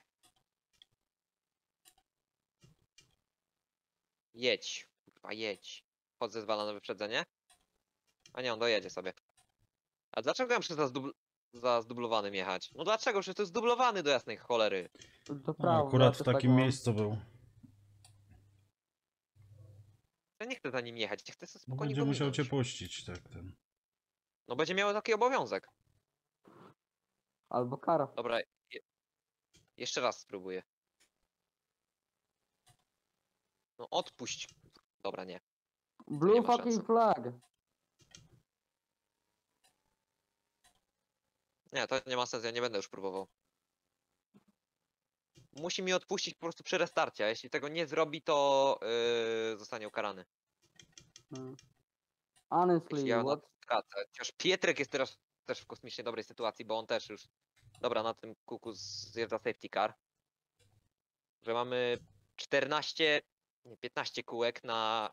Jedź, kurwa, jedź. Pod zezwala na wyprzedzenie? A nie, on dojedzie sobie. A dlaczego ja muszę za, zdubl za zdublowanym jechać? No dlaczego? Przecież to jest zdublowany do jasnej cholery. To No, akurat w tak takim mam. miejscu był. Ja nie chcę za nim jechać, ja chcę sobie spokojnie będzie musiał cię puścić, tak ten. No będzie miał taki obowiązek. Albo kara. Dobra, je jeszcze raz spróbuję. No odpuść. Dobra, nie. Blue fucking flag. Nie, to nie ma sensu, ja nie będę już próbował. musi mi odpuścić po prostu przy restarcie, a jeśli tego nie zrobi, to yy, zostanie ukarany. Hmm. Honestly, ja what? Chociaż Pietrek jest teraz też w kosmicznie dobrej sytuacji, bo on też już. Dobra, na tym kuku zjeżdża safety car. Że mamy 14, nie, 15 kółek na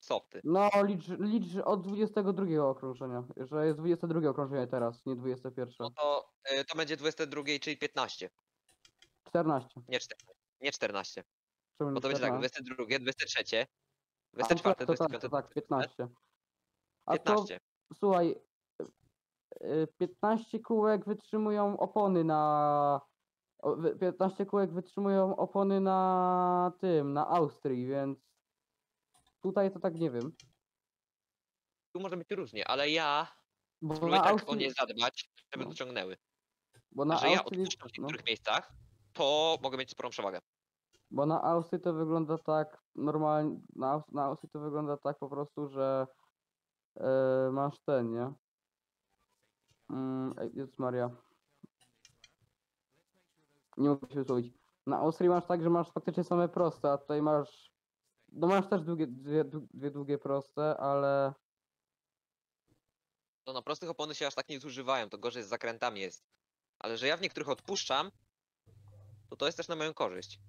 softy. No, licz, licz od 22 okrążenia, że jest 22 okrążenie teraz, nie 21. No to, y, to będzie 22, czyli 15. 14. Nie 14. Nie 14. Czemu Bo to będzie tak, 14? 22, 23, A, 24, to, to, tak, 25, to tak, 15. A 15. to, słuchaj, y, 15 kółek wytrzymują opony na... o, wy- 15 kółek wytrzymują opony na tym, na Austrii, więc tutaj to tak nie wiem. Tu może być różnie, ale ja Bo spróbuję na tak o Austrii, nie zadbać, żeby No. dociągnęły. bo na że ja Austrii, odpuszczam w no, niektórych miejscach, to mogę mieć sporą przewagę. bo na Austrii to wygląda tak normalnie, na, Aus- na Austrii to wygląda tak po prostu, że e, masz ten, nie? Mm, ej, Jezus Maria. Nie mogę się wysłowić. Na Austrii masz tak, że masz faktycznie same proste, a tutaj masz. No masz też długie, dwie, dwie długie proste, ale. No na prostych opony się aż tak nie zużywają, to gorzej z zakrętami jest. Ale że ja w niektórych odpuszczam, to to jest też na moją korzyść.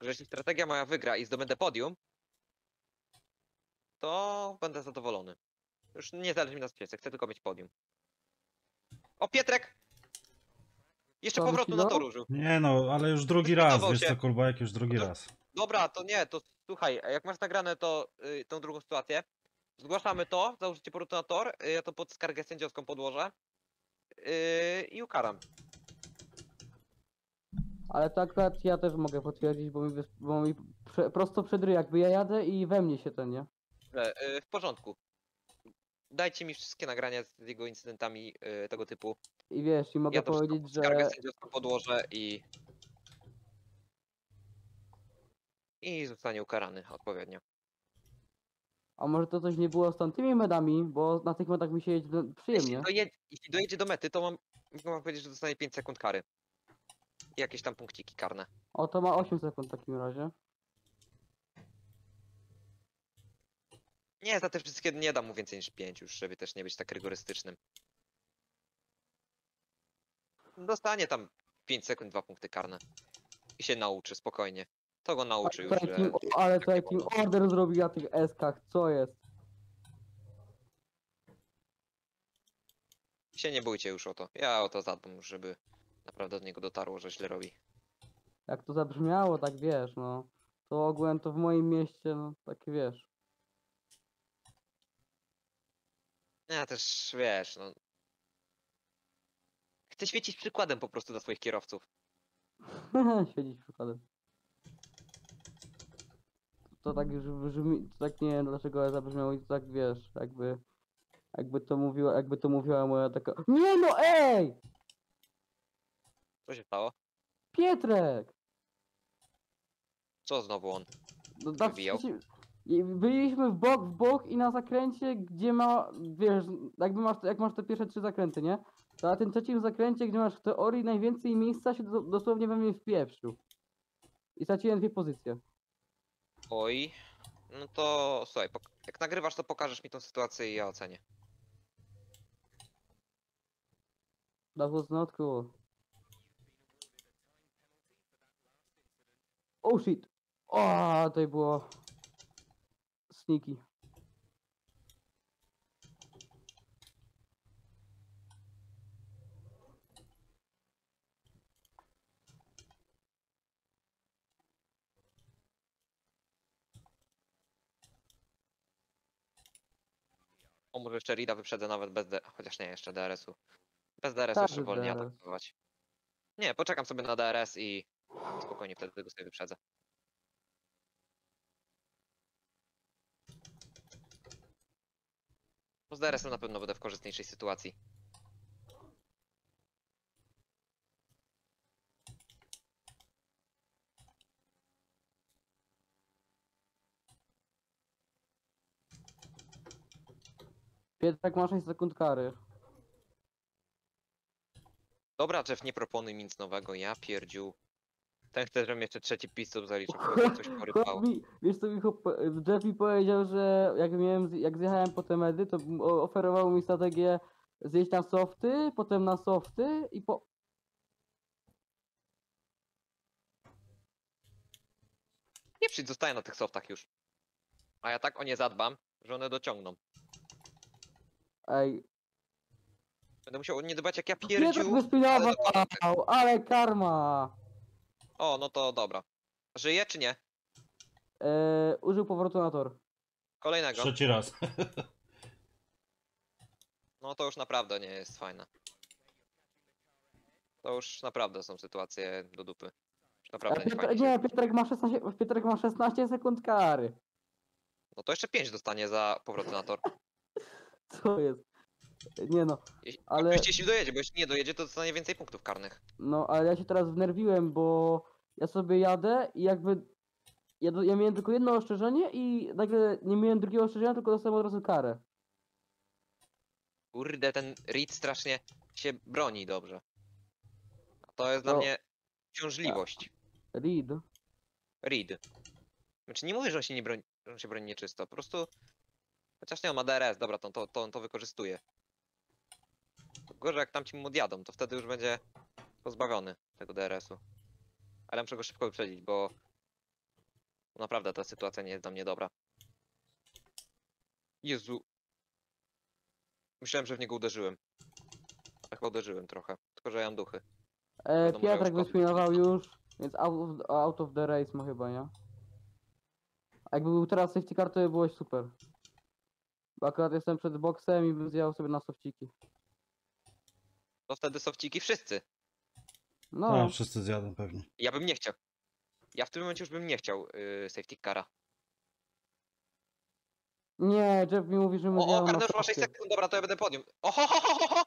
Że jeśli strategia moja wygra i zdobędę podium, to będę zadowolony. Już nie zależy mi na spiece, chcę tylko mieć podium. O, Pietrek! Jeszcze Co, powrotu na wyślizgnął? tor użył. Nie no, ale już drugi raz, Zdecydował wiesz się. co, Kurbajek już drugi No to- raz. Dobra, to nie, to słuchaj, jak masz nagrane to y, tą drugą sytuację, zgłaszamy to, za użycie powrotu na tor, y, ja to pod skargę sędziowską podłożę y, i ukaram. Ale to akurat ja też mogę potwierdzić, bo mi, wys- bo mi prze, prosto przed ryj jakby ja jadę i we mnie się ten, nie? Y, w porządku. Dajcie mi wszystkie nagrania z jego incydentami y, tego typu. I wiesz, i mogę Ja to powiedzieć, że. skargę sędziowską podłożę i... I zostanie ukarany odpowiednio. A może to coś nie było z tamtymi medami, bo na tych medach mi się jedzie do- Jeśli, przyjemnie. dojedzie, jeśli dojedzie do mety, to mam, mam powiedzieć, że dostanie 5 sekund kary. I jakieś tam punkciki karne. O, to ma 8 sekund w takim razie. Nie, za te wszystkie nie dam mu więcej niż 5 już, żeby też nie być tak rygorystycznym. Dostanie tam 5 sekund, 2 punkty karne. I się nauczy spokojnie. To go nauczy już, Ale że... ale to wolno. order zrobił na tych eskach, co jest? się nie bójcie już o to. Ja o to zadbam, żeby naprawdę do niego dotarło, że źle robi. Jak to zabrzmiało, tak wiesz, no. To ogółem to w moim mieście, no, takie wiesz. Ja też, wiesz, no... Chcę świecić przykładem po prostu dla swoich kierowców. (laughs) Siedzieć przykładem. To tak już brzmi, to tak nie wiem dlaczego zabrzmiało i to tak wiesz, jakby, jakby to mówiła, jakby to mówiła moja taka, nie no ej! Co się stało? Pietrek! Co znowu on? No, przeciw- i Byliśmy w bok, w bok i na zakręcie, gdzie ma, wiesz, jakby masz, jak masz te pierwsze trzy zakręty, nie? To na tym trzecim zakręcie, gdzie masz w teorii najwięcej miejsca, się do, dosłownie we mnie wpieprzył. I straciłem dwie pozycje. Oj. No to słuchaj, pok- jak nagrywasz, to pokażesz mi tą sytuację i ja ocenię. That was not cool. Oh shit! O, to było... Sneaky. O, może jeszcze Rida wyprzedzę nawet bez D... Chociaż nie, jeszcze DRS-u. Bez DRS-u Tak, jeszcze wolniej DRS. atakować. Nie, poczekam sobie na DRS i spokojnie wtedy go sobie wyprzedzę. No z DRS-em na pewno będę w korzystniejszej sytuacji. Pietrek ma 6 sekund kary. Dobra, Jeff, nie proponuj nic nowego, ja pierdziu. Ten chce, żebym jeszcze trzeci pistol zaliczył, (laughs) bo coś Chłop porypało. mi, wiesz co mi chłop, Jeff mi powiedział, że jak miałem, z- jak zjechałem po te medy, to m- o- oferował mi strategię zjeść na softy, potem na softy i po... Nie przyjdź, zostaję na tych softach już. A ja tak o nie zadbam, że one dociągną. Ej, Będę musiał o nie dbać jak ja pierdziu. wyspinował, ale karma! O, no to dobra. Żyje czy nie? E, użył powrotu na tor. Kolejnego. Trzeci raz. (laughs) No to już naprawdę nie jest fajne. To już naprawdę są sytuacje do dupy. Już naprawdę nie Piotr, fajnie. nie. Piotrek ma 16, Piotrek ma 16 sekund kary. No to jeszcze 5 dostanie za powrót na tor. (laughs) Co jest? Nie no, Ale- Oczywiście jeśli dojedzie, bo jeśli nie dojedzie, to dostanie więcej punktów karnych. no ale ja się teraz wnerwiłem, bo ja sobie jadę i jakby ja, do, ja miałem tylko jedno ostrzeżenie i nagle nie miałem drugiego ostrzeżenia, tylko dostałem od razu karę. Kurde, ten Reed strasznie się broni dobrze. To jest dla No. mnie ciążliwość. Reed. Reed. Znaczy nie mówię, że on się nie broni, że on się broni nieczysto, po prostu... Chociaż nie, on ma DRS, dobra, to, to, to on to wykorzystuje. Gorzej jak tam ci mu odjadą, to wtedy już będzie pozbawiony tego DRS-u. Ale muszę go szybko wyprzedzić, bo... naprawdę ta sytuacja nie jest dla mnie dobra. Jezu. Myślałem, że w niego uderzyłem. Chyba uderzyłem trochę, tylko że ja mam duchy. E, musiały Piotrek stopnić. wyspinował już, więc out of, out of the race ma chyba, nie? A jakby był teraz safety car, to by było super. Bo akurat jestem przed boksem i bym zjechał sobie na sofciki. To wtedy sofciki wszyscy. No, No, wszyscy zjadą pewnie. Ja bym nie chciał. Ja w tym momencie już bym nie chciał yy, safety cara. nie, Jeff mi mówi, że my O, o, Karneusz ma 6 softy. sekund, dobra, to ja będę podium. Oho, ho, ho, ho, ho!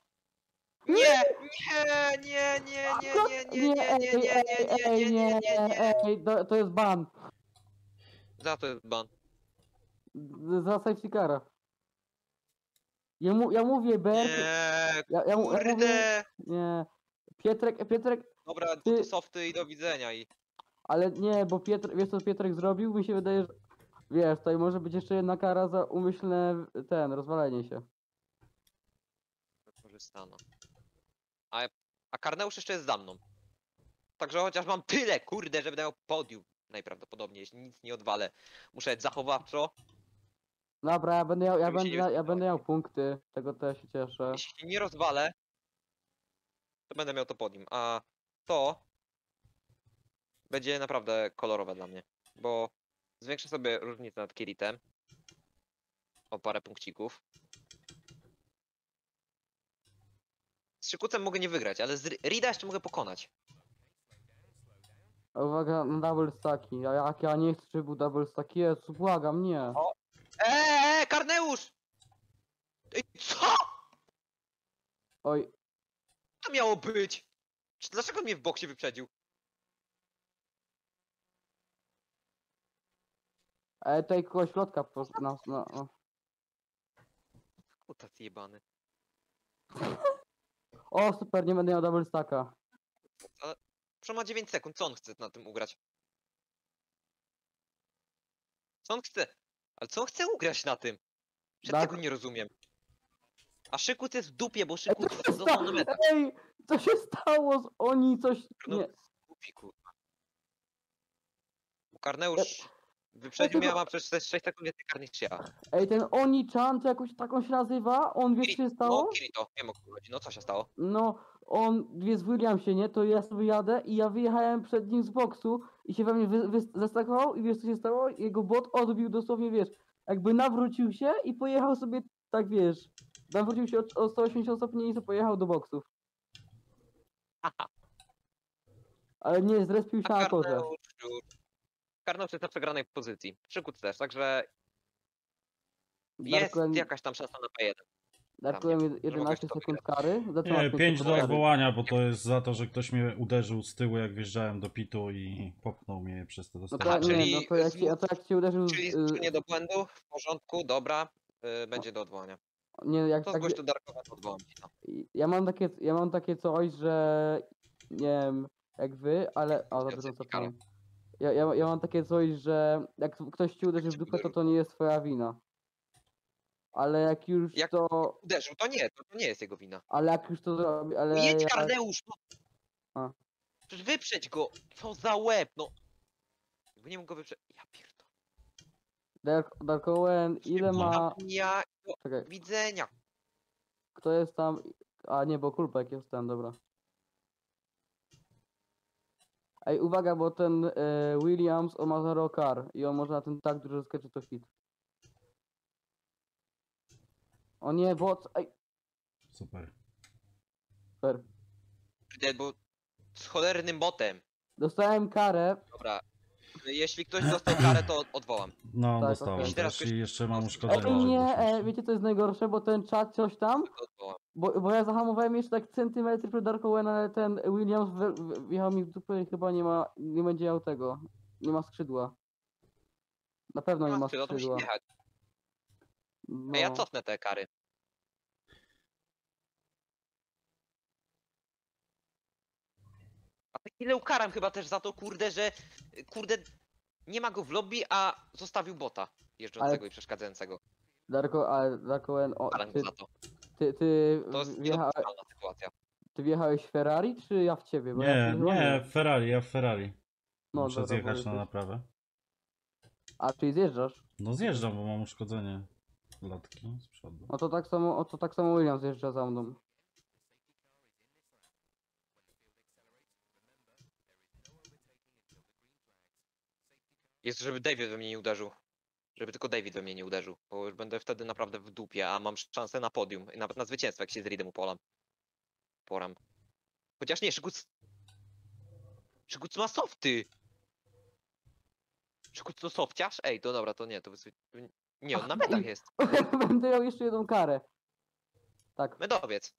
Nie, nie, nie, nie, nie, nie, nie, nie, nie, nie, nie, nie, nie, nie, nie, nie. Ej, to, jest ban. Za to jest ban. Za safety cara. Ja, mu, ja mówię, Berk. Nie, Ja, ja, mu- ja mówię, kurde. nie. Pietrek, Pietrek, Dobra, Ty- to softy i do widzenia i... ale nie, bo Pietr, wiesz co Pietrek zrobił? Mi się wydaje, że wiesz, tutaj może być jeszcze jedna kara za umyślne ten, rozwalenie się. Wykorzystano. A, a Karneusz jeszcze jest za mną. Także chociaż mam tyle, kurde, że będę miał podium. Najprawdopodobniej, jeśli nic nie odwalę. Muszę zachowawczo. Dobra, ja będę miał, ja Żeby się będę, nie ja, będę miał punkty, tego też się cieszę. Jeśli nie rozwalę, to będę miał to podium. A to będzie naprawdę kolorowe dla mnie. Bo zwiększę sobie różnicę nad Kiritem o parę punkcików. Z Szykucem mogę nie wygrać, ale z Ri- Rida jeszcze mogę pokonać. A Uwaga na double stacki, a jak ja nie chcę, żeby był double stack, Jezu, błagam, nie. Eee, Karneusz! Ej, co? Oj, to miało być? Czy- Dlaczego mnie w boksie wyprzedził? e, tutaj kogoś lotka po, na, na, no. Kutas jebany. (laughs) O, super, nie będę miał double stacka. Przecież ma 9 sekund, co on chce na tym ugrać? Co on chce? Ale co on chce ugrać na tym? Że Tak. tego nie rozumiem. A Szykuc jest w dupie, bo Szykuc Co się został na metę. Ej, co się stało z oni coś, No, nie. Głupi kurwa. Bo Karneusz wyprzedził mnie, a ma przez 6 sekund więcej kar niż ja. Ej, ten oni chan, czy jakoś taką się nazywa, on wie co się No, stało? Kirito, wiem o co chodzi, no co się stało? No, on wie z William się, nie? To ja sobie jadę i ja wyjechałem przed nim z boksu i się we mnie wy, wy, zestakował i wiesz co się stało? Jego bot odbił dosłownie, wiesz, jakby nawrócił się i pojechał sobie, tak wiesz, nawrócił się o, o 180 stopni i sobie pojechał do boksów. Aha. Ale nie, zrespił się A na już... Karneusz jest na przegranej pozycji. Szykuc też, także jest Darkłem, jakaś tam szansa na P1. Mogę 11 to sekund kary. Nie, pięć 5 sekund do odwołania, bo to jest za to, że ktoś mnie uderzył z tyłu, jak wjeżdżałem do pitu i popchnął mnie przez to No dostanie. to, Aha, nie, czyli no to jak, ci, a to jak cię uderzył Czyli y, zmuszenie do błędu, w porządku, dobra, y, będzie do odwołania. Nie, jak To tak, zgłoś do Darkowa, to odwołam to. ja mam takie, ja mam takie coś, że nie wiem jak wy, ale, o dobrze, to. Ja, ja, ja mam takie coś, że jak ktoś ci uderzy w dupę, to to nie jest twoja wina. Ale jak już Jak- to, Uderzył, to nie, to, to nie jest jego wina. ale jak już to zrobi, ale jedź ja, Karneusz, no! A. Przecież wyprzeć go! Co za łeb, no! Jakby nie mógł go wyprzeć... Ja pierdolę. Dark, Dark Owen, ile ma, Ja... Czekaj, widzenia! kto jest tam, a nie, bo Kulpek jest ten, dobra. Ej, uwaga, bo ten e, Williams on ma 0 kar i on może na ten tak dużo skacze to hit. O nie, bo... Ej, Super. super. Nie, Bo z cholernym botem. Dostałem karę, Dobra. Jeśli ktoś (clears throat) dostał karę, to odwołam. No, Tak, dostałem okej. Teraz też ktoś- i jeszcze mam Ej, uszkodzenie. Ej, nie, e, wiecie co jest najgorsze, bo ten czat coś tam, To odwołam. bo, bo ja zahamowałem jeszcze tak centymetr przed Dark Owen, ale ten Williams we- we- wjechał mi w dupę i chyba nie ma, nie będzie miał tego, nie ma skrzydła. Na pewno nie ma to musi skrzydła. jechać. No. Ja cofnę te kary. A tak ile ukaram chyba też za to, kurde, że kurde nie ma go w lobby, a zostawił bota jeżdżącego i przeszkadzającego. Darko, ale Dark Owen, o, Karam ty, go za to. ty, ty, To jest wjecha, niedopuszczalna sytuacja. ty wjechałeś w Ferrari, czy ja w ciebie? Bo ja Nie, chyba nie, w Ferrari, ja w Ferrari. No, Muszę dobra, zjechać na naprawę. A, czyli zjeżdżasz? No zjeżdżam, bo mam uszkodzenie latki z przodu. No to tak samo, o, to tak samo Williams zjeżdża za mną. Jest, żeby David we mnie nie uderzył. Żeby tylko David we mnie nie uderzył, bo już będę wtedy naprawdę w dupie, a mam szansę na podium i nawet na zwycięstwo, jak się z Reedem upolam. Poram. Chociaż nie, Szyguc... Szyguc ma softy! Szyguc to sofciarz? Ej, to dobra, to nie, to... wyswy- Nie, on na (laughs) metach jest. Będę miał jeszcze jedną karę. Tak, Medowiec.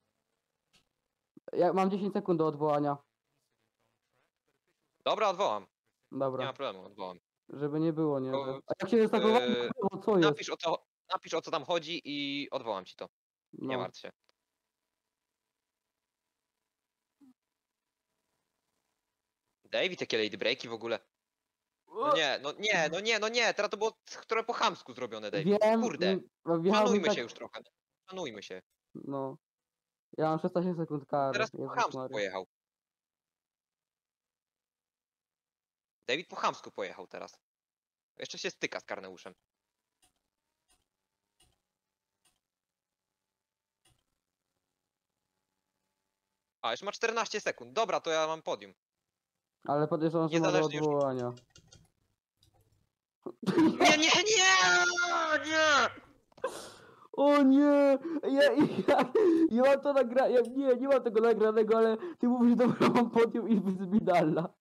ja mam 10 sekund do odwołania. Dobra, odwołam. Nie Dobra, ma problemu, odwołam. żeby nie było, nie? Że- A jak się zestawowałem, eee, kurwa, co jest? Napisz o, co, napisz o co tam chodzi i odwołam ci to. Nie No. martw się. David, jakie lady breaki w ogóle. No nie, no nie, no nie, no nie, teraz to było trochę po chamsku zrobione, David. Wiem, Kurde, mm, wjechał mi szanujmy tak, się już trochę. Szanujmy się. No. Ja mam 16 sekund kary. Teraz po Jezus chamsku Maria. pojechał. David po chamsku pojechał teraz. Jeszcze się styka z Karneuszem. A, już ma 14 sekund. Dobra, to ja mam podium. Ale podejrzewam, że ma do Niezależnie już- odwołania. Nie, nie, nie! Nie! O nie! Ja, ja, ja mam to nagra... Ja, nie, nie mam tego nagranego, ale ty mówisz, dobra, mam podium i z Bidalla.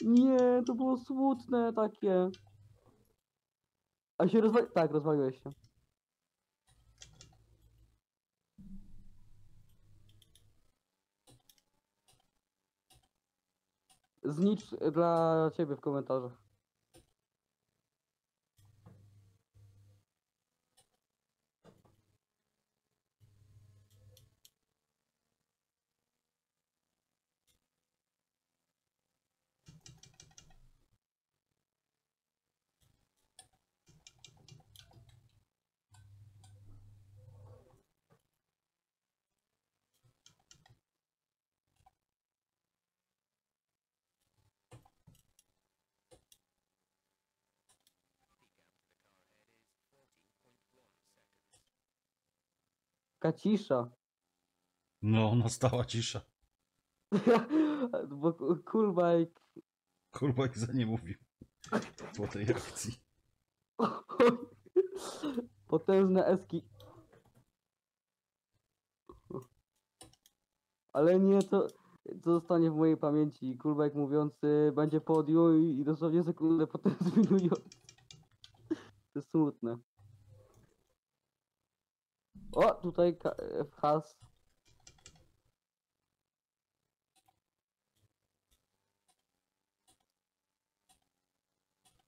Nie, to było smutne takie. A się rozwali... Tak, rozwaliłeś się. Znicz dla ciebie w komentarzach. Kacisza. No, nastała cisza. (laughs) Bo. Kurwa, jak za nie mówił. Po tej akcji. (laughs) Potężne eski. Ale nie, to, to zostanie w mojej pamięci. Kulbajk mówiący będzie podium i, i dosłownie sekundę potem zmieniujący. To jest smutne. O, tutaj e, has.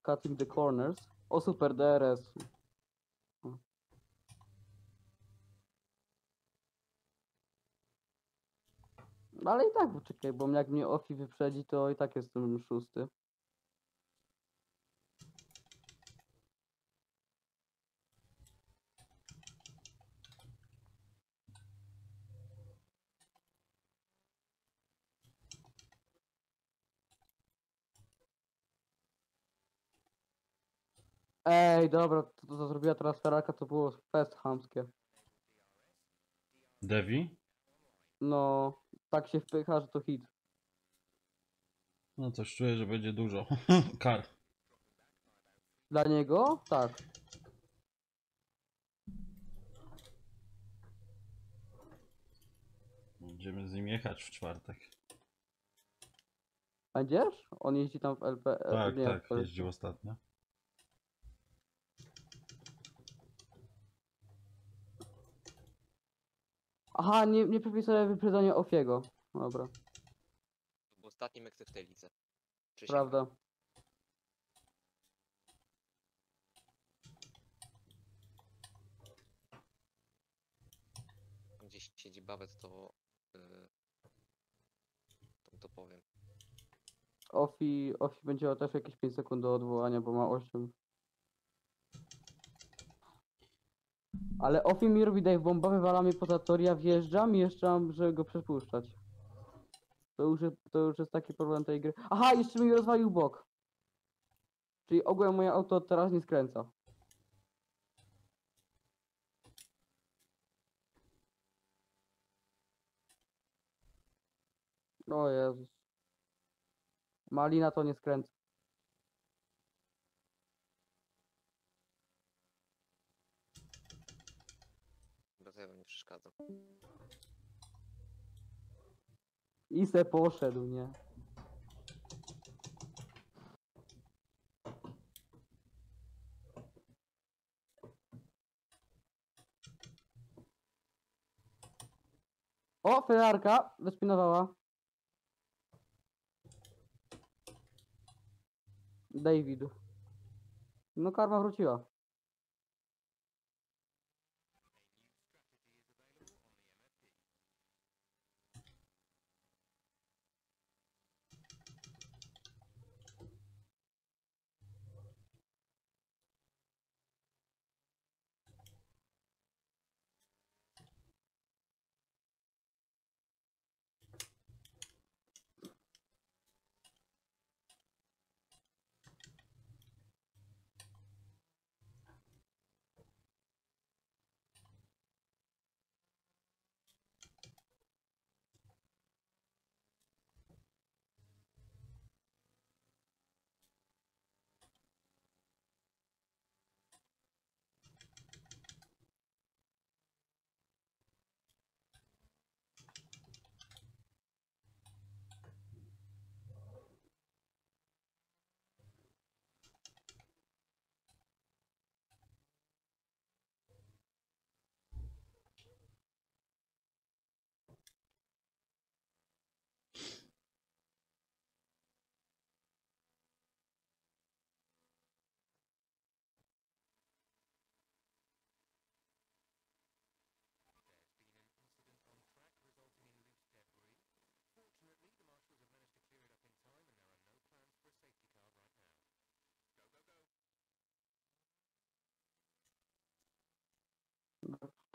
Cutting the corners. O, super, DRS. Ale i tak, czekaj, bo jak mnie Ofi wyprzedzi, to i tak jestem szósty. Ej, dobra, to, co zrobiła teraz Ferraka, to było fest chamskie. Devi? No, tak się wpycha, że to hit. No coś czuję, że będzie dużo. (laughs) Kar. Dla niego? Tak. Będziemy z nim jechać w czwartek. Będziesz? On jeździ tam w LP. e, Tak, nie, tak, jeździł ostatnio. Aha, nie, nie przypisuję wyprzedzenia Ofiego. Dobra, To był ostatni mekty w tej lidze. Przysięgam. prawda. Gdzieś siedzi bawet, to... Yy, to, to powiem. Ofi, Ofi będzie miał też jakieś 5 sekund do odwołania, bo ma 8. Ale Ofi mi robi dive bomba, wywala mnie poza tor, ja wjeżdżam i jeszcze mam, żeby go przepuszczać. To już, jest, to już jest taki problem tej gry. Aha, jeszcze mi rozwalił bok. Czyli ogółem moje auto teraz nie skręca. O Jezus. Malina to nie skręca. Bo przeszkadzam. I se poszedł, nie? O, Ferrarka wyspinowała. David. No karma wróciła.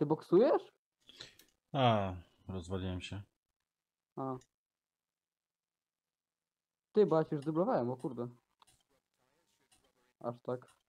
Ty boksujesz? A, rozwaliłem się. A. Ty, bo ja już zdublowałem, o kurde. Aż tak.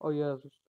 O Jezus.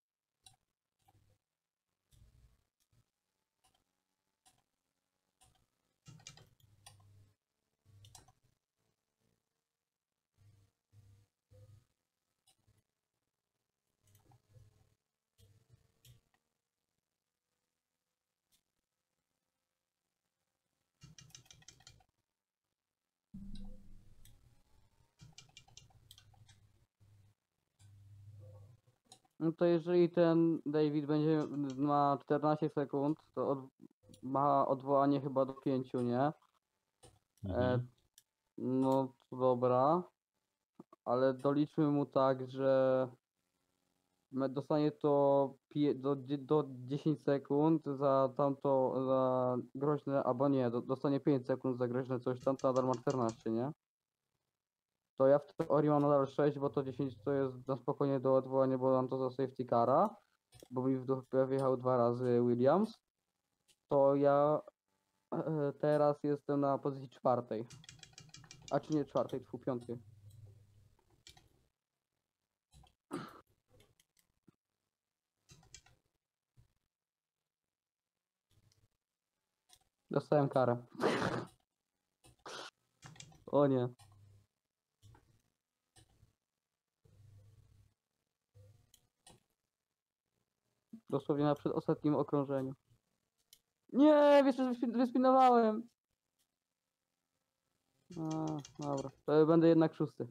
No to jeżeli ten David będzie ma 14 sekund, to od, ma odwołanie chyba do 5, nie? E, Mhm. no to dobra. Ale doliczmy mu tak, że dostanie to do, do 10 sekund za tamto, za groźne, albo nie, do, dostanie 5 sekund za groźne coś tam, to nadal ma 14, nie? To ja w teorii mam nadal 6, bo to 10 to jest na spokojnie do odwołania, bo mam to za safety cara, bo mi w dupę wjechał dwa razy Williams. To ja e, teraz jestem na pozycji czwartej. A czy nie czwartej, tfu, piątej. Dostałem karę. (laughs) O nie. Dosłownie na przedostatnim okrążeniu. Nie, wiesz, że wyspi- wyspinowałem. A, dobra, to będę jednak szósty.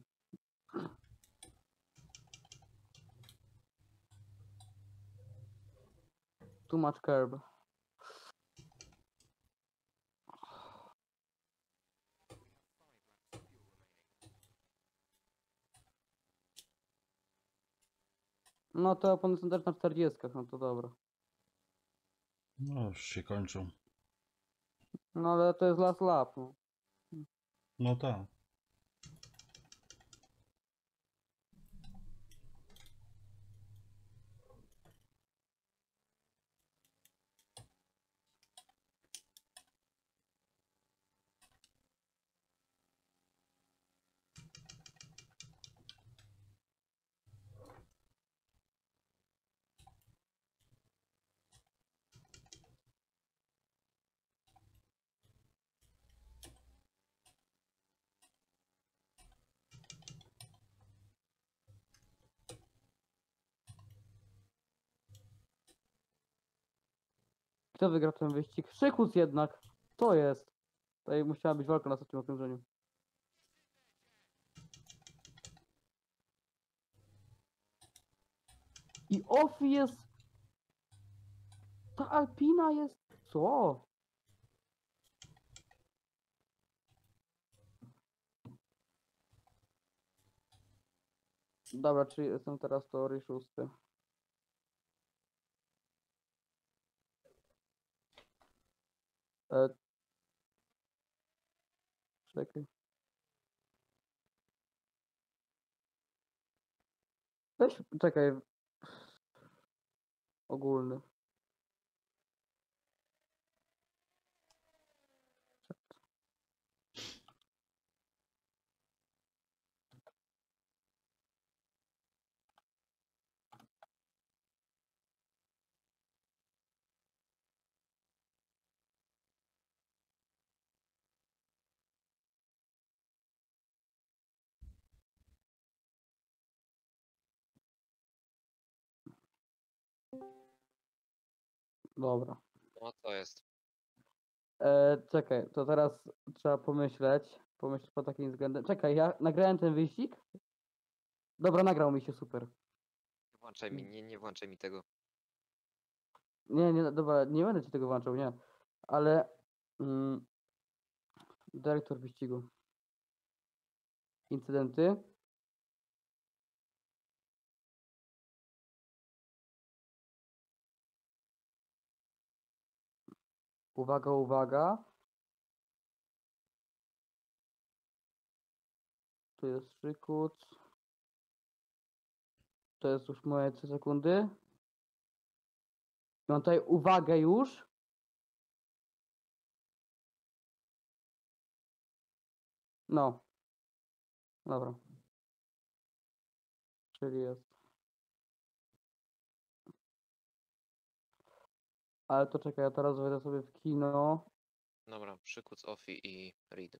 Too much curb. No to opony są też na 40, no to dobra. No już się kończą. No ale to jest last lap, no. No tak. Kto wygrał ten wyścig? Szykus jednak. To jest. Tutaj musiała być walka na ostatnim okrążeniu. I off jest... Ta Alpina jest... Co? Dobra, czy jestem teraz tory szósty? E... Czekaj. Weź, czekaj. Ogólny. Dobra. No to jest. E, czekaj, to teraz trzeba pomyśleć. Pomyśleć pod takim względem. Czekaj, ja nagrałem ten wyścig? Dobra, nagrał mi się super. Nie włączaj mi, nie, nie włączaj mi tego. Nie, nie, dobra, nie będę ci tego włączał, nie. Ale. Mm, dyrektor wyścigu. Incydenty. Uwaga, uwaga. Tu jest szykuc. To jest już moje 3 sekundy. Mam tutaj uwagę już. No. Dobra. Czyli jest. Ale to czekaj, ja teraz wejdę sobie w kino. Dobra, przykuc Ofi i Reed.